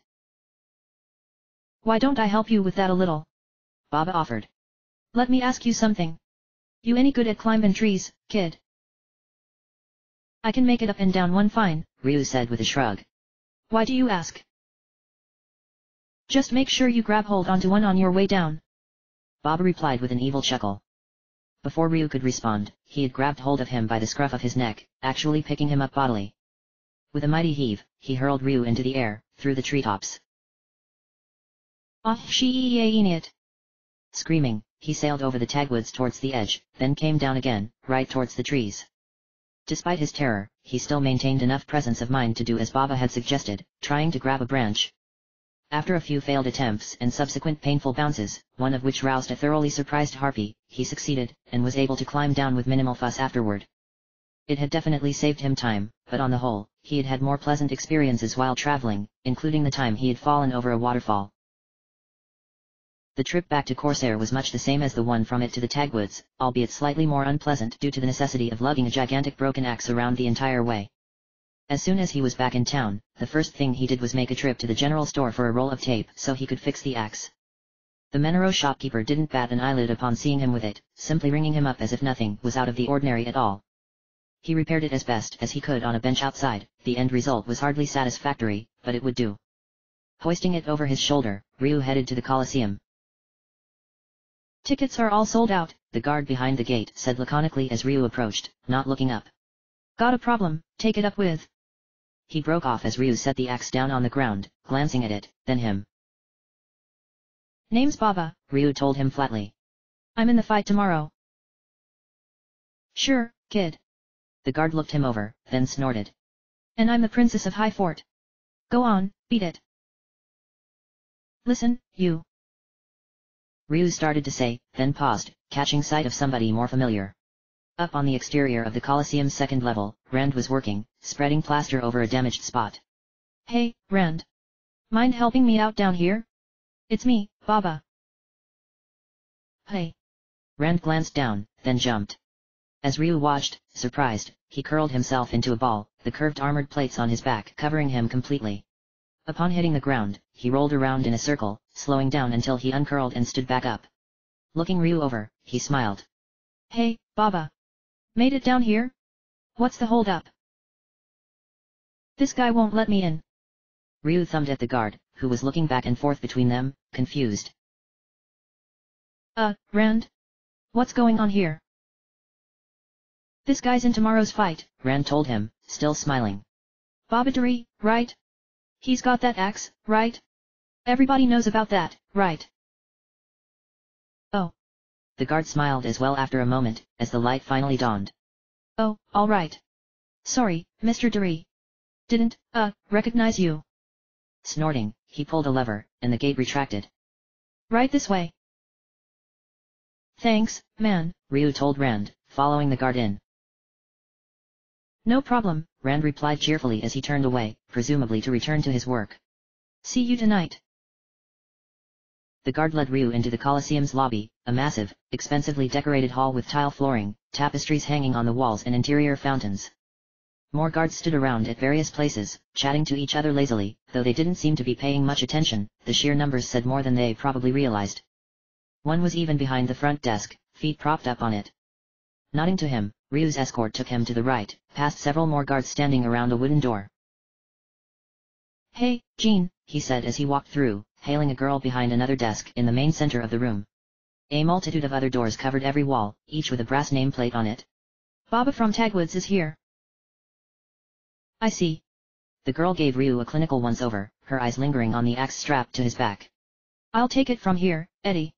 Why don't I help you with that a little? Baba offered. Let me ask you something. You any good at climbing trees, kid? I can make it up and down one fine, Ryu said with a shrug. Why do you ask? Just make sure you grab hold onto one on your way down. Baba replied with an evil chuckle. Before Ryu could respond, he had grabbed hold of him by the scruff of his neck, actually picking him up bodily. With a mighty heave, he hurled Ryu into the air, through the treetops. Ah, she it. Screaming, he sailed over the tagwoods towards the edge, then came down again, right towards the trees. Despite his terror, he still maintained enough presence of mind to do as Baba had suggested, trying to grab a branch. After a few failed attempts and subsequent painful bounces, one of which roused a thoroughly surprised Harpy, he succeeded, and was able to climb down with minimal fuss afterward. It had definitely saved him time, but on the whole, he had had more pleasant experiences while traveling, including the time he had fallen over a waterfall. The trip back to Corsair was much the same as the one from it to the Tagwoods, albeit slightly more unpleasant due to the necessity of lugging a gigantic broken axe around the entire way. As soon as he was back in town, the first thing he did was make a trip to the general store for a roll of tape so he could fix the axe. The Menaro shopkeeper didn't bat an eyelid upon seeing him with it, simply ringing him up as if nothing was out of the ordinary at all. He repaired it as best as he could on a bench outside, the end result was hardly satisfactory, but it would do. Hoisting it over his shoulder, Ryu headed to the Colosseum. Tickets are all sold out, the guard behind the gate said laconically as Ryu approached, not looking up. Got a problem, take it up with. He broke off as Ryu set the axe down on the ground, glancing at it, then him. Name's Baba, Ryu told him flatly. I'm in the fight tomorrow. Sure, kid. The guard looked him over, then snorted. And I'm the princess of High Fort. Go on, beat it. Listen, you. Ryu started to say, then paused, catching sight of somebody more familiar. Up on the exterior of the Colosseum's second level, Rand was working, spreading plaster over a damaged spot. Hey, Rand. Mind helping me out down here? It's me, Baba. Hey. Rand glanced down, then jumped. As Ryu watched, surprised, he curled himself into a ball, the curved armored plates on his back covering him completely. Upon hitting the ground, he rolled around in a circle, slowing down until he uncurled and stood back up. Looking Ryu over, he smiled. Hey, Baba. Made it down here? What's the hold up? This guy won't let me in. Ryu thumbed at the guard, who was looking back and forth between them, confused. Uh, Rand? What's going on here? This guy's in tomorrow's fight, Rand told him, still smiling. Babadari, right? He's got that axe, right? Everybody knows about that, right? The guard smiled as well after a moment, as the light finally dawned. Oh, alright. Sorry, Mr. Dari. Didn't, uh, recognize you. Snorting, he pulled a lever, and the gate retracted. Right this way. Thanks, man, Ryu told Rand, following the guard in. No problem, Rand replied cheerfully as he turned away, presumably to return to his work. See you tonight. The guard led Ryu into the Colosseum's lobby, a massive, expensively decorated hall with tile flooring, tapestries hanging on the walls and interior fountains. More guards stood around at various places, chatting to each other lazily, though they didn't seem to be paying much attention, the sheer numbers said more than they probably realized. One was even behind the front desk, feet propped up on it. Nodding to him, Ryu's escort took him to the right, past several more guards standing around a wooden door. Hey, Jean, he said as he walked through, hailing a girl behind another desk in the main center of the room. A multitude of other doors covered every wall, each with a brass nameplate on it. Baba from Tagwoods is here. I see. The girl gave Ryu a clinical once-over, her eyes lingering on the axe strapped to his back. I'll take it from here, Eddie.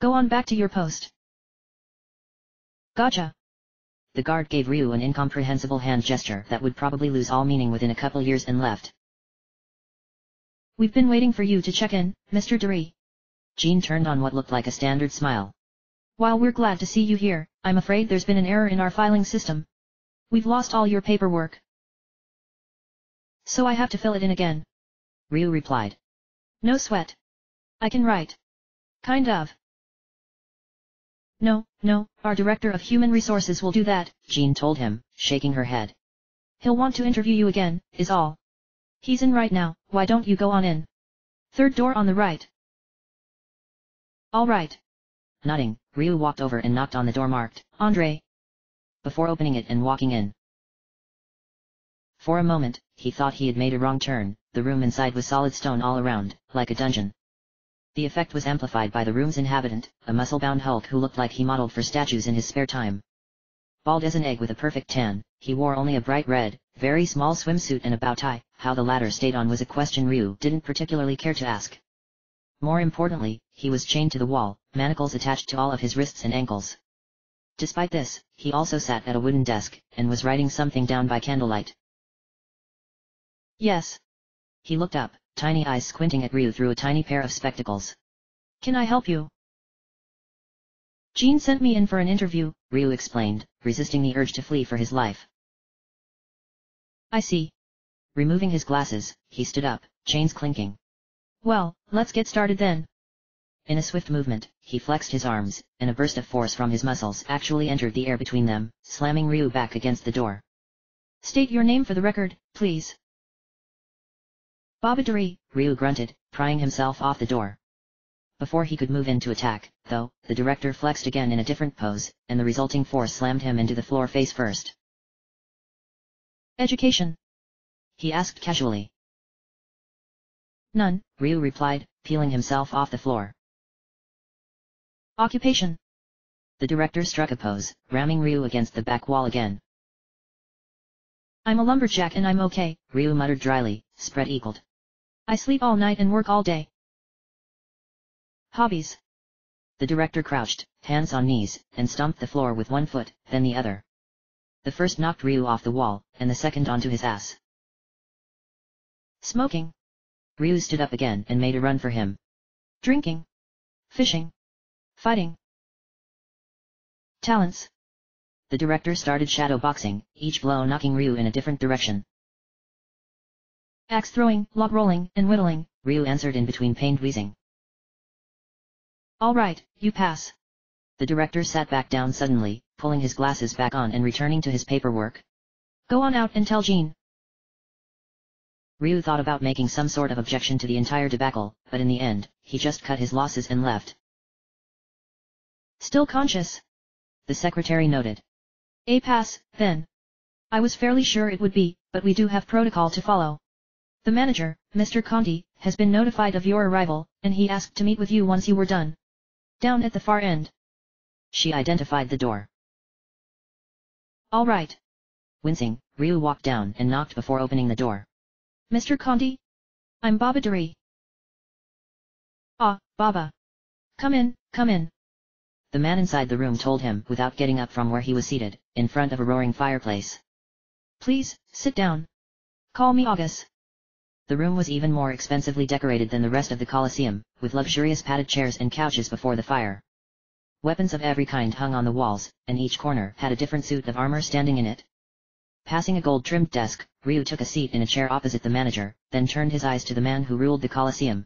Go on back to your post. Gotcha. The guard gave Ryu an incomprehensible hand gesture that would probably lose all meaning within a couple years and left. We've been waiting for you to check in, Mr. Dari. Jean turned on what looked like a standard smile. While we're glad to see you here, I'm afraid there's been an error in our filing system. We've lost all your paperwork. So I have to fill it in again. Ryu replied. No sweat. I can write. Kind of. No, no, our Director of Human Resources will do that, Jean told him, shaking her head. He'll want to interview you again, is all. He's in right now, why don't you go on in? Third door on the right. All right. Nodding, Ryu walked over and knocked on the door marked, Andre. Before opening it and walking in. For a moment, he thought he had made a wrong turn, the room inside was solid stone all around, like a dungeon. The effect was amplified by the room's inhabitant, a muscle-bound Hulk who looked like he modeled for statues in his spare time. Bald as an egg with a perfect tan, he wore only a bright red, very small swimsuit and a bow tie, how the latter stayed on was a question Ryu didn't particularly care to ask. More importantly, he was chained to the wall, manacles attached to all of his wrists and ankles. Despite this, he also sat at a wooden desk, and was writing something down by candlelight. Yes. He looked up, tiny eyes squinting at Ryu through a tiny pair of spectacles. Can I help you? Jean sent me in for an interview, Ryu explained, resisting the urge to flee for his life. I see. Removing his glasses, he stood up, chains clinking. Well, let's get started then. In a swift movement, he flexed his arms, and a burst of force from his muscles actually entered the air between them, slamming Ryu back against the door. State your name for the record, please. Babadari, Ryu grunted, prying himself off the door. Before he could move in to attack, though, the director flexed again in a different pose, and the resulting force slammed him into the floor face first. Education? He asked casually. None, Ryu replied, peeling himself off the floor. Occupation? The director struck a pose, ramming Ryu against the back wall again. I'm a lumberjack and I'm okay, Ryu muttered dryly, spread eagled. I sleep all night and work all day. Hobbies. The director crouched, hands on knees, and stomped the floor with one foot, then the other. The first knocked Ryu off the wall, and the second onto his ass. Smoking. Ryu stood up again and made a run for him. Drinking. Fishing. Fighting. Talents. The director started shadow boxing, each blow knocking Ryu in a different direction. Axe throwing, log rolling, and whittling, Ryu answered in between pained wheezing. All right, you pass. The director sat back down suddenly, pulling his glasses back on and returning to his paperwork. Go on out and tell Jean. Ryu thought about making some sort of objection to the entire debacle, but in the end, he just cut his losses and left. Still conscious? The secretary noted. A pass, then. I was fairly sure it would be, but we do have protocol to follow. The manager, Mr. Conti, has been notified of your arrival, and he asked to meet with you once you were done. Down at the far end. She identified the door. All right. Wincing, Ryu walked down and knocked before opening the door. Mr. Conti? I'm Babadari. Ah, Baba. Come in, come in. The man inside the room told him without getting up from where he was seated, in front of a roaring fireplace. Please, sit down. Call me August. The room was even more expensively decorated than the rest of the Colosseum, with luxurious padded chairs and couches before the fire. Weapons of every kind hung on the walls, and each corner had a different suit of armor standing in it. Passing a gold-trimmed desk, Ryu took a seat in a chair opposite the manager, then turned his eyes to the man who ruled the Colosseum.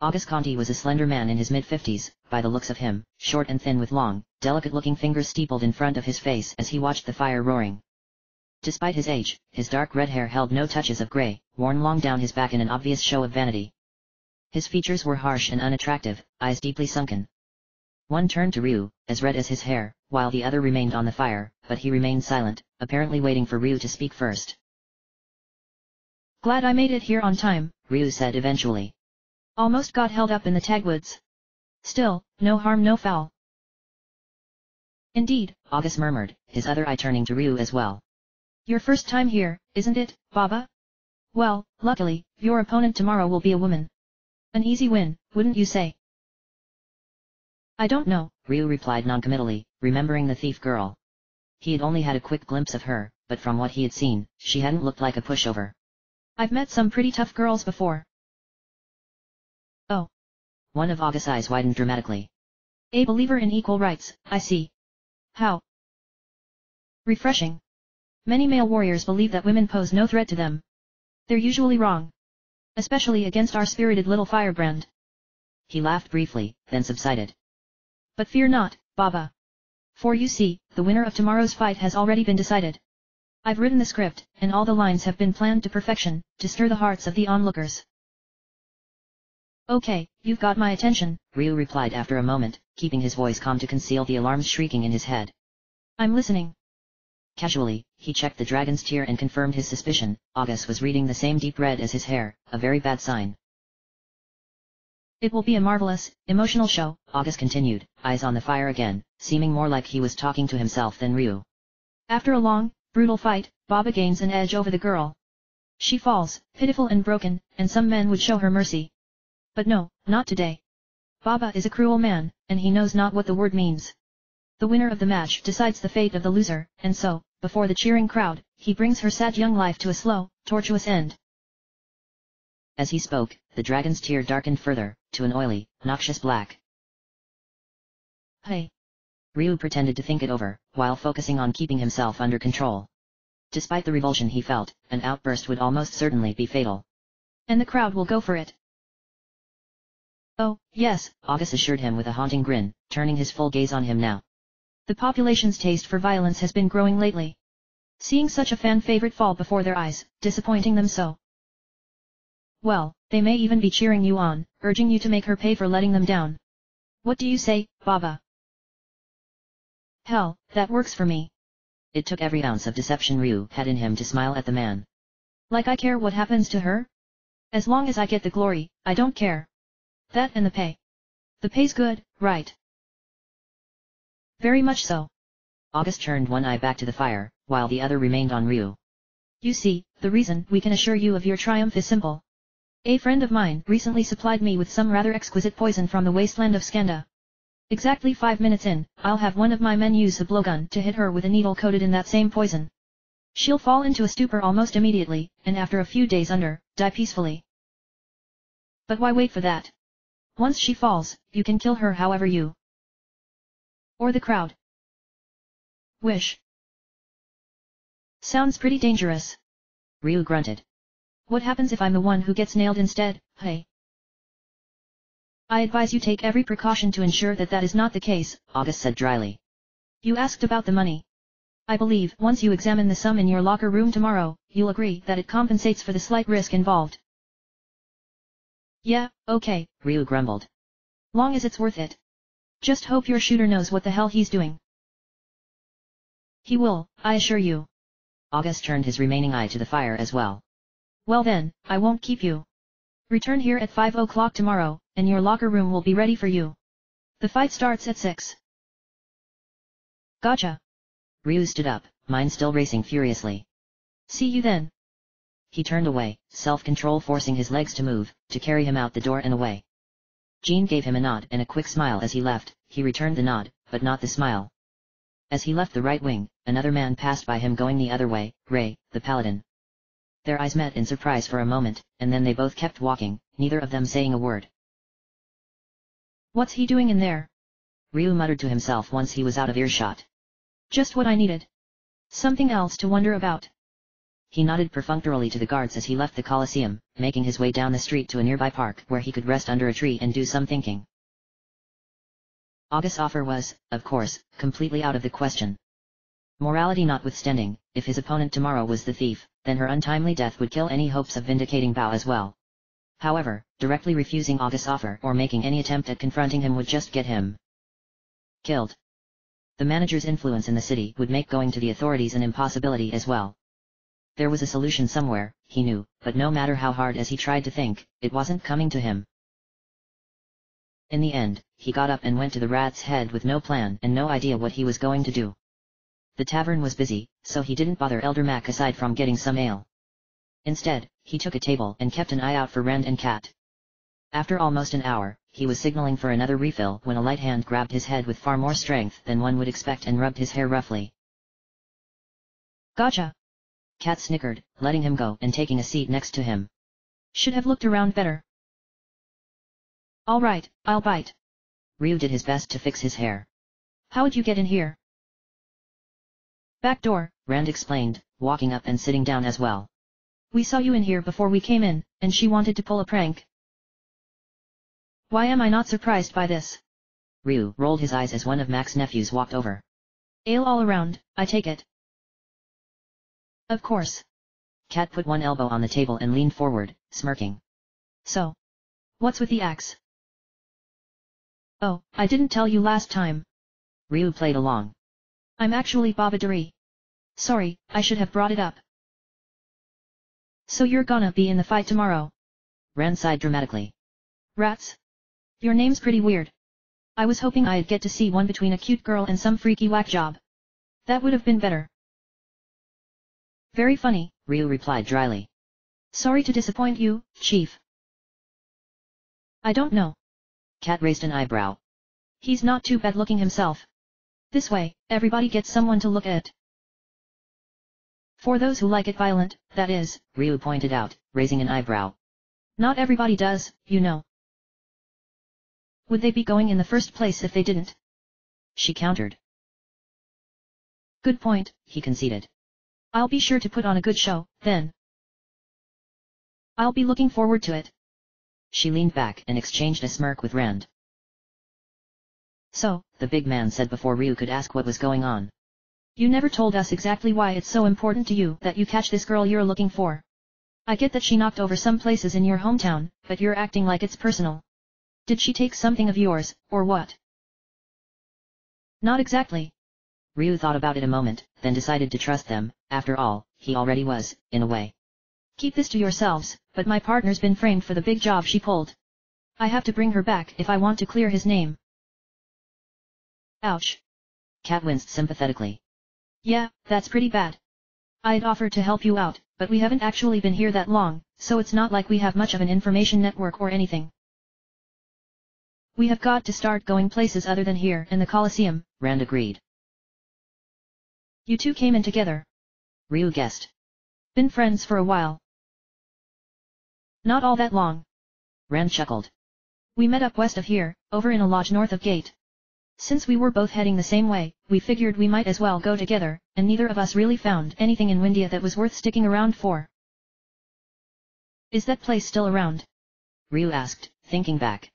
August Conti was a slender man in his mid-fifties, by the looks of him, short and thin with long, delicate-looking fingers steepled in front of his face as he watched the fire roaring. Despite his age, his dark red hair held no touches of gray, worn long down his back in an obvious show of vanity. His features were harsh and unattractive, eyes deeply sunken. One turned to Ryu, as red as his hair, while the other remained on the fire, but he remained silent, apparently waiting for Ryu to speak first. Glad I made it here on time, Ryu said eventually. Almost got held up in the tagwoods. Still, no harm no foul. Indeed, August murmured, his other eye turning to Ryu as well. Your first time here, isn't it, Baba? Well, luckily, your opponent tomorrow will be a woman. An easy win, wouldn't you say? I don't know, Ryu replied noncommittally, remembering the thief girl. He had only had a quick glimpse of her, but from what he had seen, she hadn't looked like a pushover. I've met some pretty tough girls before. Oh. One of August's eyes widened dramatically. A believer in equal rights, I see. How? Refreshing. Many male warriors believe that women pose no threat to them. They're usually wrong. Especially against our spirited little firebrand. He laughed briefly, then subsided. But fear not, Baba. For you see, the winner of tomorrow's fight has already been decided. I've written the script, and all the lines have been planned to perfection, to stir the hearts of the onlookers. Okay, you've got my attention, Ryu replied after a moment, keeping his voice calm to conceal the alarms shrieking in his head. I'm listening. Casually, he checked the dragon's tear and confirmed his suspicion, August was reading the same deep red as his hair, a very bad sign. It will be a marvelous, emotional show, August continued, eyes on the fire again, seeming more like he was talking to himself than Ryu. After a long, brutal fight, Baba gains an edge over the girl. She falls, pitiful and broken, and some men would show her mercy. But no, not today. Baba is a cruel man, and he knows not what the word means. The winner of the match decides the fate of the loser, and so, before the cheering crowd, he brings her sad young life to a slow, tortuous end. As he spoke, the dragon's tear darkened further, to an oily, noxious black. Hey! Ryu pretended to think it over, while focusing on keeping himself under control. Despite the revulsion he felt, an outburst would almost certainly be fatal. And the crowd will go for it. Oh, yes, August assured him with a haunting grin, turning his full gaze on him now. The population's taste for violence has been growing lately. Seeing such a fan favorite fall before their eyes, disappointing them so. Well, they may even be cheering you on, urging you to make her pay for letting them down. What do you say, Baba? Hell, that works for me. It took every ounce of deception Ryu had in him to smile at the man. Like I care what happens to her? As long as I get the glory, I don't care. That and the pay. The pay's good, right? Very much so. August turned one eye back to the fire, while the other remained on Ryu. You see, the reason we can assure you of your triumph is simple. A friend of mine recently supplied me with some rather exquisite poison from the wasteland of Skanda. Exactly five minutes in, I'll have one of my men use a blowgun to hit her with a needle coated in that same poison. She'll fall into a stupor almost immediately, and after a few days under, die peacefully. But why wait for that? Once she falls, you can kill her however you. Or the crowd. Wish. Sounds pretty dangerous. Ryu grunted. What happens if I'm the one who gets nailed instead, hey? I advise you take every precaution to ensure that that is not the case, August said dryly. You asked about the money. I believe once you examine the sum in your locker room tomorrow, you'll agree that it compensates for the slight risk involved. Yeah, okay, Ryu grumbled. Long as it's worth it. Just hope your shooter knows what the hell he's doing. He will, I assure you. August turned his remaining eye to the fire as well. Well then, I won't keep you. Return here at 5 o'clock tomorrow, and your locker room will be ready for you. The fight starts at 6. Gotcha. Ryu stood up, mind still racing furiously. See you then. He turned away, self-control forcing his legs to move, to carry him out the door and away. Jean gave him a nod and a quick smile as he left, he returned the nod, but not the smile. As he left the right wing, another man passed by him going the other way, Ray, the paladin. Their eyes met in surprise for a moment, and then they both kept walking, neither of them saying a word. What's he doing in there? Ryu muttered to himself once he was out of earshot. Just what I needed. Something else to wonder about. He nodded perfunctorily to the guards as he left the Colosseum, making his way down the street to a nearby park where he could rest under a tree and do some thinking. August's offer was, of course, completely out of the question. Morality notwithstanding, if his opponent tomorrow was the thief, then her untimely death would kill any hopes of vindicating Bao as well. However, directly refusing August's offer or making any attempt at confronting him would just get him killed. The manager's influence in the city would make going to the authorities an impossibility as well. There was a solution somewhere, he knew, but no matter how hard as he tried to think, it wasn't coming to him. In the end, he got up and went to the rat's head with no plan and no idea what he was going to do. The tavern was busy, so he didn't bother Elder Mac aside from getting some ale. Instead, he took a table and kept an eye out for Rand and Kat. After almost an hour, he was signaling for another refill when a light hand grabbed his head with far more strength than one would expect and rubbed his hair roughly. Gotcha. Kat snickered, letting him go and taking a seat next to him. Should have looked around better. Alright, I'll bite. Ryu did his best to fix his hair. How'd you get in here? Back door, Rand explained, walking up and sitting down as well. We saw you in here before we came in, and she wanted to pull a prank. Why am I not surprised by this? Ryu rolled his eyes as one of Mac's nephews walked over. Ale all around, I take it. Of course. Kat put one elbow on the table and leaned forward, smirking. So. What's with the axe? Oh, I didn't tell you last time. Ryu played along. I'm actually Babadari. Sorry, I should have brought it up. So you're gonna be in the fight tomorrow? Rand sighed dramatically. Rats? Your name's pretty weird. I was hoping I'd get to see one between a cute girl and some freaky whack job. That would have been better. Very funny, Ryu replied dryly. Sorry to disappoint you, Chief. I don't know. Kat raised an eyebrow. He's not too bad looking himself. This way, everybody gets someone to look at. For those who like it violent, that is, Ryu pointed out, raising an eyebrow. Not everybody does, you know. Would they be going in the first place if they didn't? She countered. Good point, he conceded. I'll be sure to put on a good show, then. I'll be looking forward to it. She leaned back and exchanged a smirk with Rand. So, the big man said before Ryu could ask what was going on. You never told us exactly why it's so important to you that you catch this girl you're looking for. I get that she knocked over some places in your hometown, but you're acting like it's personal. Did she take something of yours, or what? Not exactly. Ryu thought about it a moment, then decided to trust them, after all, he already was, in a way. Keep this to yourselves, but my partner's been framed for the big job she pulled. I have to bring her back if I want to clear his name. Ouch. Kat winced sympathetically. Yeah, that's pretty bad. I'd offered to help you out, but we haven't actually been here that long, so it's not like we have much of an information network or anything. We have got to start going places other than here and the Colosseum, Rand agreed. You two came in together. Ryu guessed. Been friends for a while. Not all that long. Rand chuckled. We met up west of here, over in a lodge north of Gate. Since we were both heading the same way, we figured we might as well go together, and neither of us really found anything in Windia that was worth sticking around for. Is that place still around? Ryu asked, thinking back.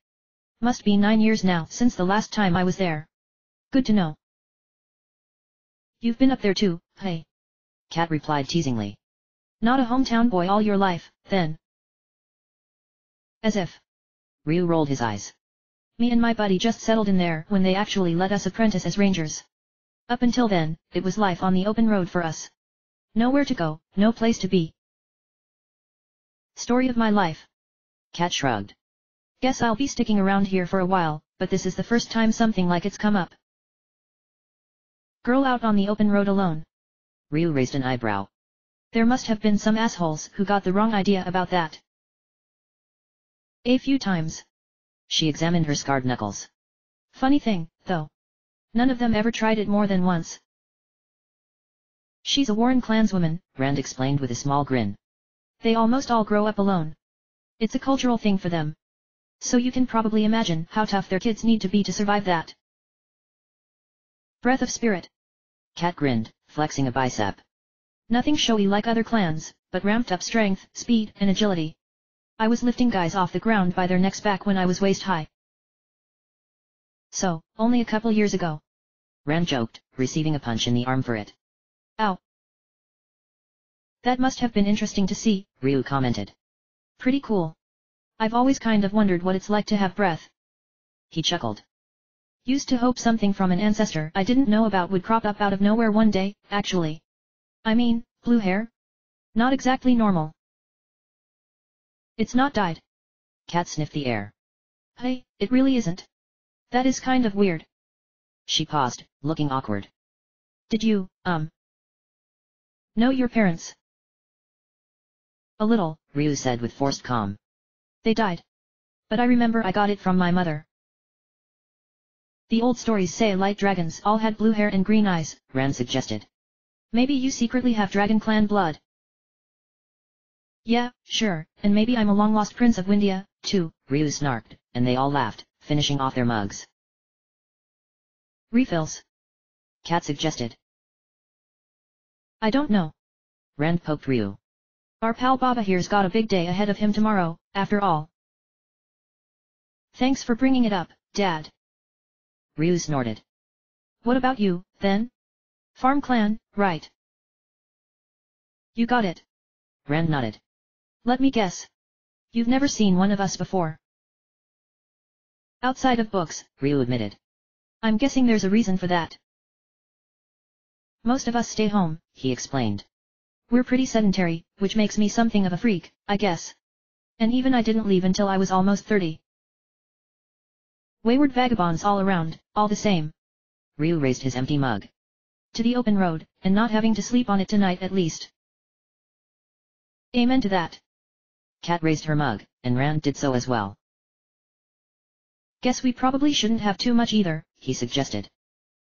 Must be nine years now since the last time I was there. Good to know. You've been up there too, hey? Kat replied teasingly. Not a hometown boy all your life, then. As if. Ryu rolled his eyes. Me and my buddy just settled in there when they actually let us apprentice as rangers. Up until then, it was life on the open road for us. Nowhere to go, no place to be. Story of my life. Kat shrugged. Guess I'll be sticking around here for a while, but this is the first time something like it's come up. Girl out on the open road alone. Ryu raised an eyebrow. There must have been some assholes who got the wrong idea about that. A few times. She examined her scarred knuckles. Funny thing, though. None of them ever tried it more than once. She's a Woren clanswoman, Rand explained with a small grin. They almost all grow up alone. It's a cultural thing for them. So you can probably imagine how tough their kids need to be to survive that. Breath of spirit. Kat grinned, flexing a bicep. Nothing showy like other clans, but ramped up strength, speed, and agility. I was lifting guys off the ground by their necks back when I was waist high. So, only a couple years ago. Rand joked, receiving a punch in the arm for it. Ow. That must have been interesting to see, Ryu commented. Pretty cool. I've always kind of wondered what it's like to have breath. He chuckled. Used to hope something from an ancestor I didn't know about would crop up out of nowhere one day, actually. I mean, blue hair? Not exactly normal. It's not dyed. Kat sniffed the air. Hey, it really isn't. That is kind of weird. She paused, looking awkward. Did you, um, know your parents? A little, Ryu said with forced calm. They died. But I remember I got it from my mother. The old stories say light dragons all had blue hair and green eyes, Rand suggested. Maybe you secretly have dragon clan blood. Yeah, sure, and maybe I'm a long-lost prince of Windia, too, Ryu snarked, and they all laughed, finishing off their mugs. Refills. Kat suggested. I don't know. Rand poked Ryu. Our pal Baba here's got a big day ahead of him tomorrow, after all. Thanks for bringing it up, Dad. Ryu snorted. What about you, then? Farm clan, right? You got it. Rand nodded. Let me guess. You've never seen one of us before. Outside of books, Ryu admitted. I'm guessing there's a reason for that. Most of us stay home, he explained. We're pretty sedentary, which makes me something of a freak, I guess. And even I didn't leave until I was almost 30. Wayward vagabonds all around, all the same. Ryu raised his empty mug. To the open road, and not having to sleep on it tonight at least. Amen to that. Kat raised her mug, and Rand did so as well. Guess we probably shouldn't have too much either, he suggested.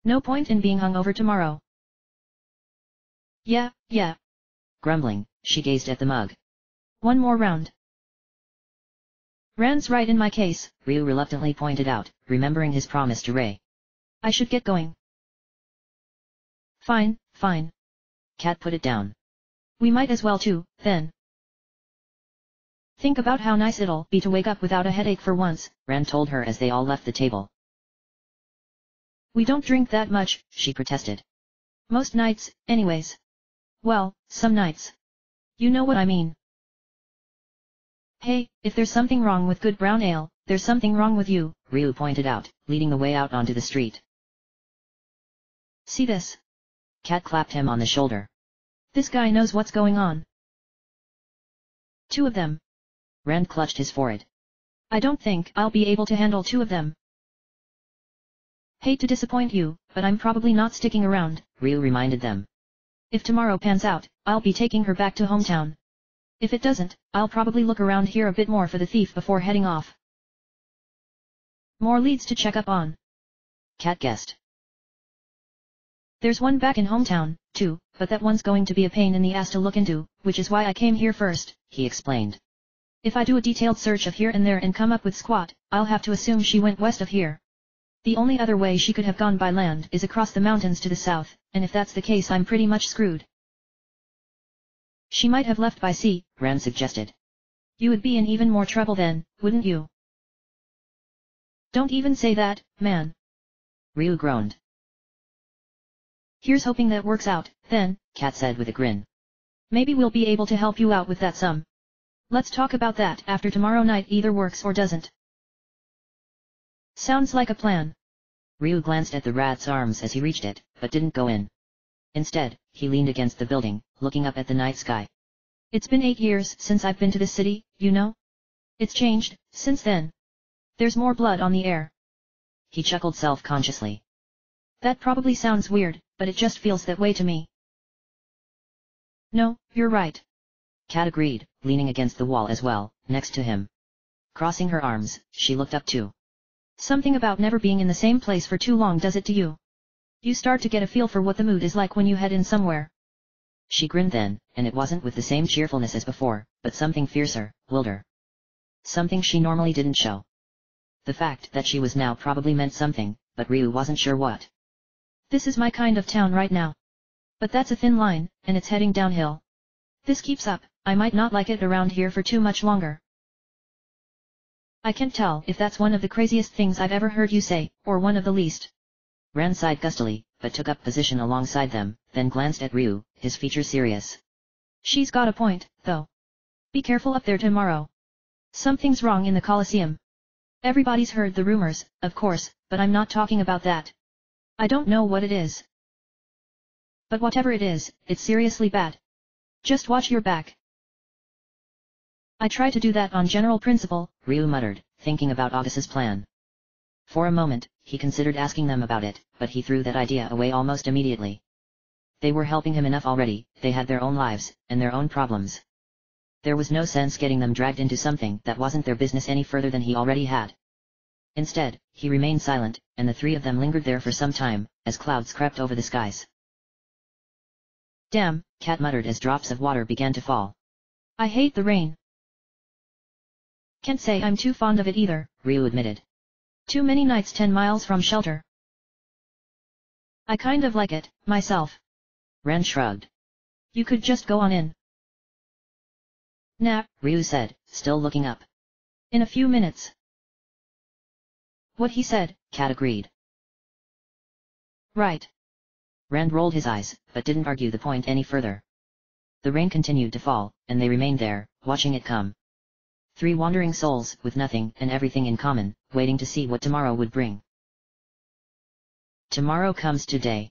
No point in being hung over tomorrow. Yeah, yeah. Grumbling, she gazed at the mug. One more round. Rand's right in my case, Ryu reluctantly pointed out, remembering his promise to Ray. I should get going. Fine, fine. Kat put it down. We might as well too, then. Think about how nice it'll be to wake up without a headache for once, Rand told her as they all left the table. We don't drink that much, she protested. Most nights, anyways. Well, some nights. You know what I mean. Hey, if there's something wrong with good brown ale, there's something wrong with you, Ryu pointed out, leading the way out onto the street. See this? Kat clapped him on the shoulder. This guy knows what's going on. Two of them. Rand clutched his forehead. I don't think I'll be able to handle two of them. Hate to disappoint you, but I'm probably not sticking around, Ryu reminded them. If tomorrow pans out, I'll be taking her back to hometown. If it doesn't, I'll probably look around here a bit more for the thief before heading off. More leads to check up on. Kat guessed. There's one back in hometown, too, but that one's going to be a pain in the ass to look into, which is why I came here first, he explained. If I do a detailed search of here and there and come up with squat, I'll have to assume she went west of here. The only other way she could have gone by land is across the mountains to the south, and if that's the case I'm pretty much screwed. She might have left by sea, Rand suggested. You would be in even more trouble then, wouldn't you? Don't even say that, man. Ryu groaned. Here's hoping that works out, then, Kat said with a grin. Maybe we'll be able to help you out with that sum. Let's talk about that after tomorrow night either works or doesn't. Sounds like a plan. Ryu glanced at the rat's arms as he reached it, but didn't go in. Instead, he leaned against the building, looking up at the night sky. It's been eight years since I've been to this city, you know? It's changed, since then. There's more blood on the air. He chuckled self-consciously. That probably sounds weird, but it just feels that way to me. No, you're right. Kat agreed, leaning against the wall as well, next to him. Crossing her arms, she looked up too. Something about never being in the same place for too long does it to you. You start to get a feel for what the mood is like when you head in somewhere. She grinned then, and it wasn't with the same cheerfulness as before, but something fiercer, wilder. Something she normally didn't show. The fact that she was now probably meant something, but Ryu wasn't sure what. This is my kind of town right now. But that's a thin line, and it's heading downhill. This keeps up, I might not like it around here for too much longer. I can't tell if that's one of the craziest things I've ever heard you say, or one of the least. Rand sighed gustily, but took up position alongside them, then glanced at Ryu, his features serious. She's got a point, though. Be careful up there tomorrow. Something's wrong in the Colosseum. Everybody's heard the rumors, of course, but I'm not talking about that. I don't know what it is. But whatever it is, it's seriously bad. Just watch your back. I try to do that on general principle, Ryu muttered, thinking about August's plan. For a moment, he considered asking them about it, but he threw that idea away almost immediately. They were helping him enough already, they had their own lives, and their own problems. There was no sense getting them dragged into something that wasn't their business any further than he already had. Instead, he remained silent, and the three of them lingered there for some time, as clouds crept over the skies. Damn, Kat muttered as drops of water began to fall. I hate the rain. Can't say I'm too fond of it either, Ryu admitted. Too many nights ten miles from shelter. I kind of like it, myself. Rand shrugged. You could just go on in. Nah, Ryu said, still looking up. In a few minutes. What he said, Kat agreed. Right. Rand rolled his eyes, but didn't argue the point any further. The rain continued to fall, and they remained there, watching it come. Three wandering souls, with nothing and everything in common, waiting to see what tomorrow would bring. Tomorrow comes today.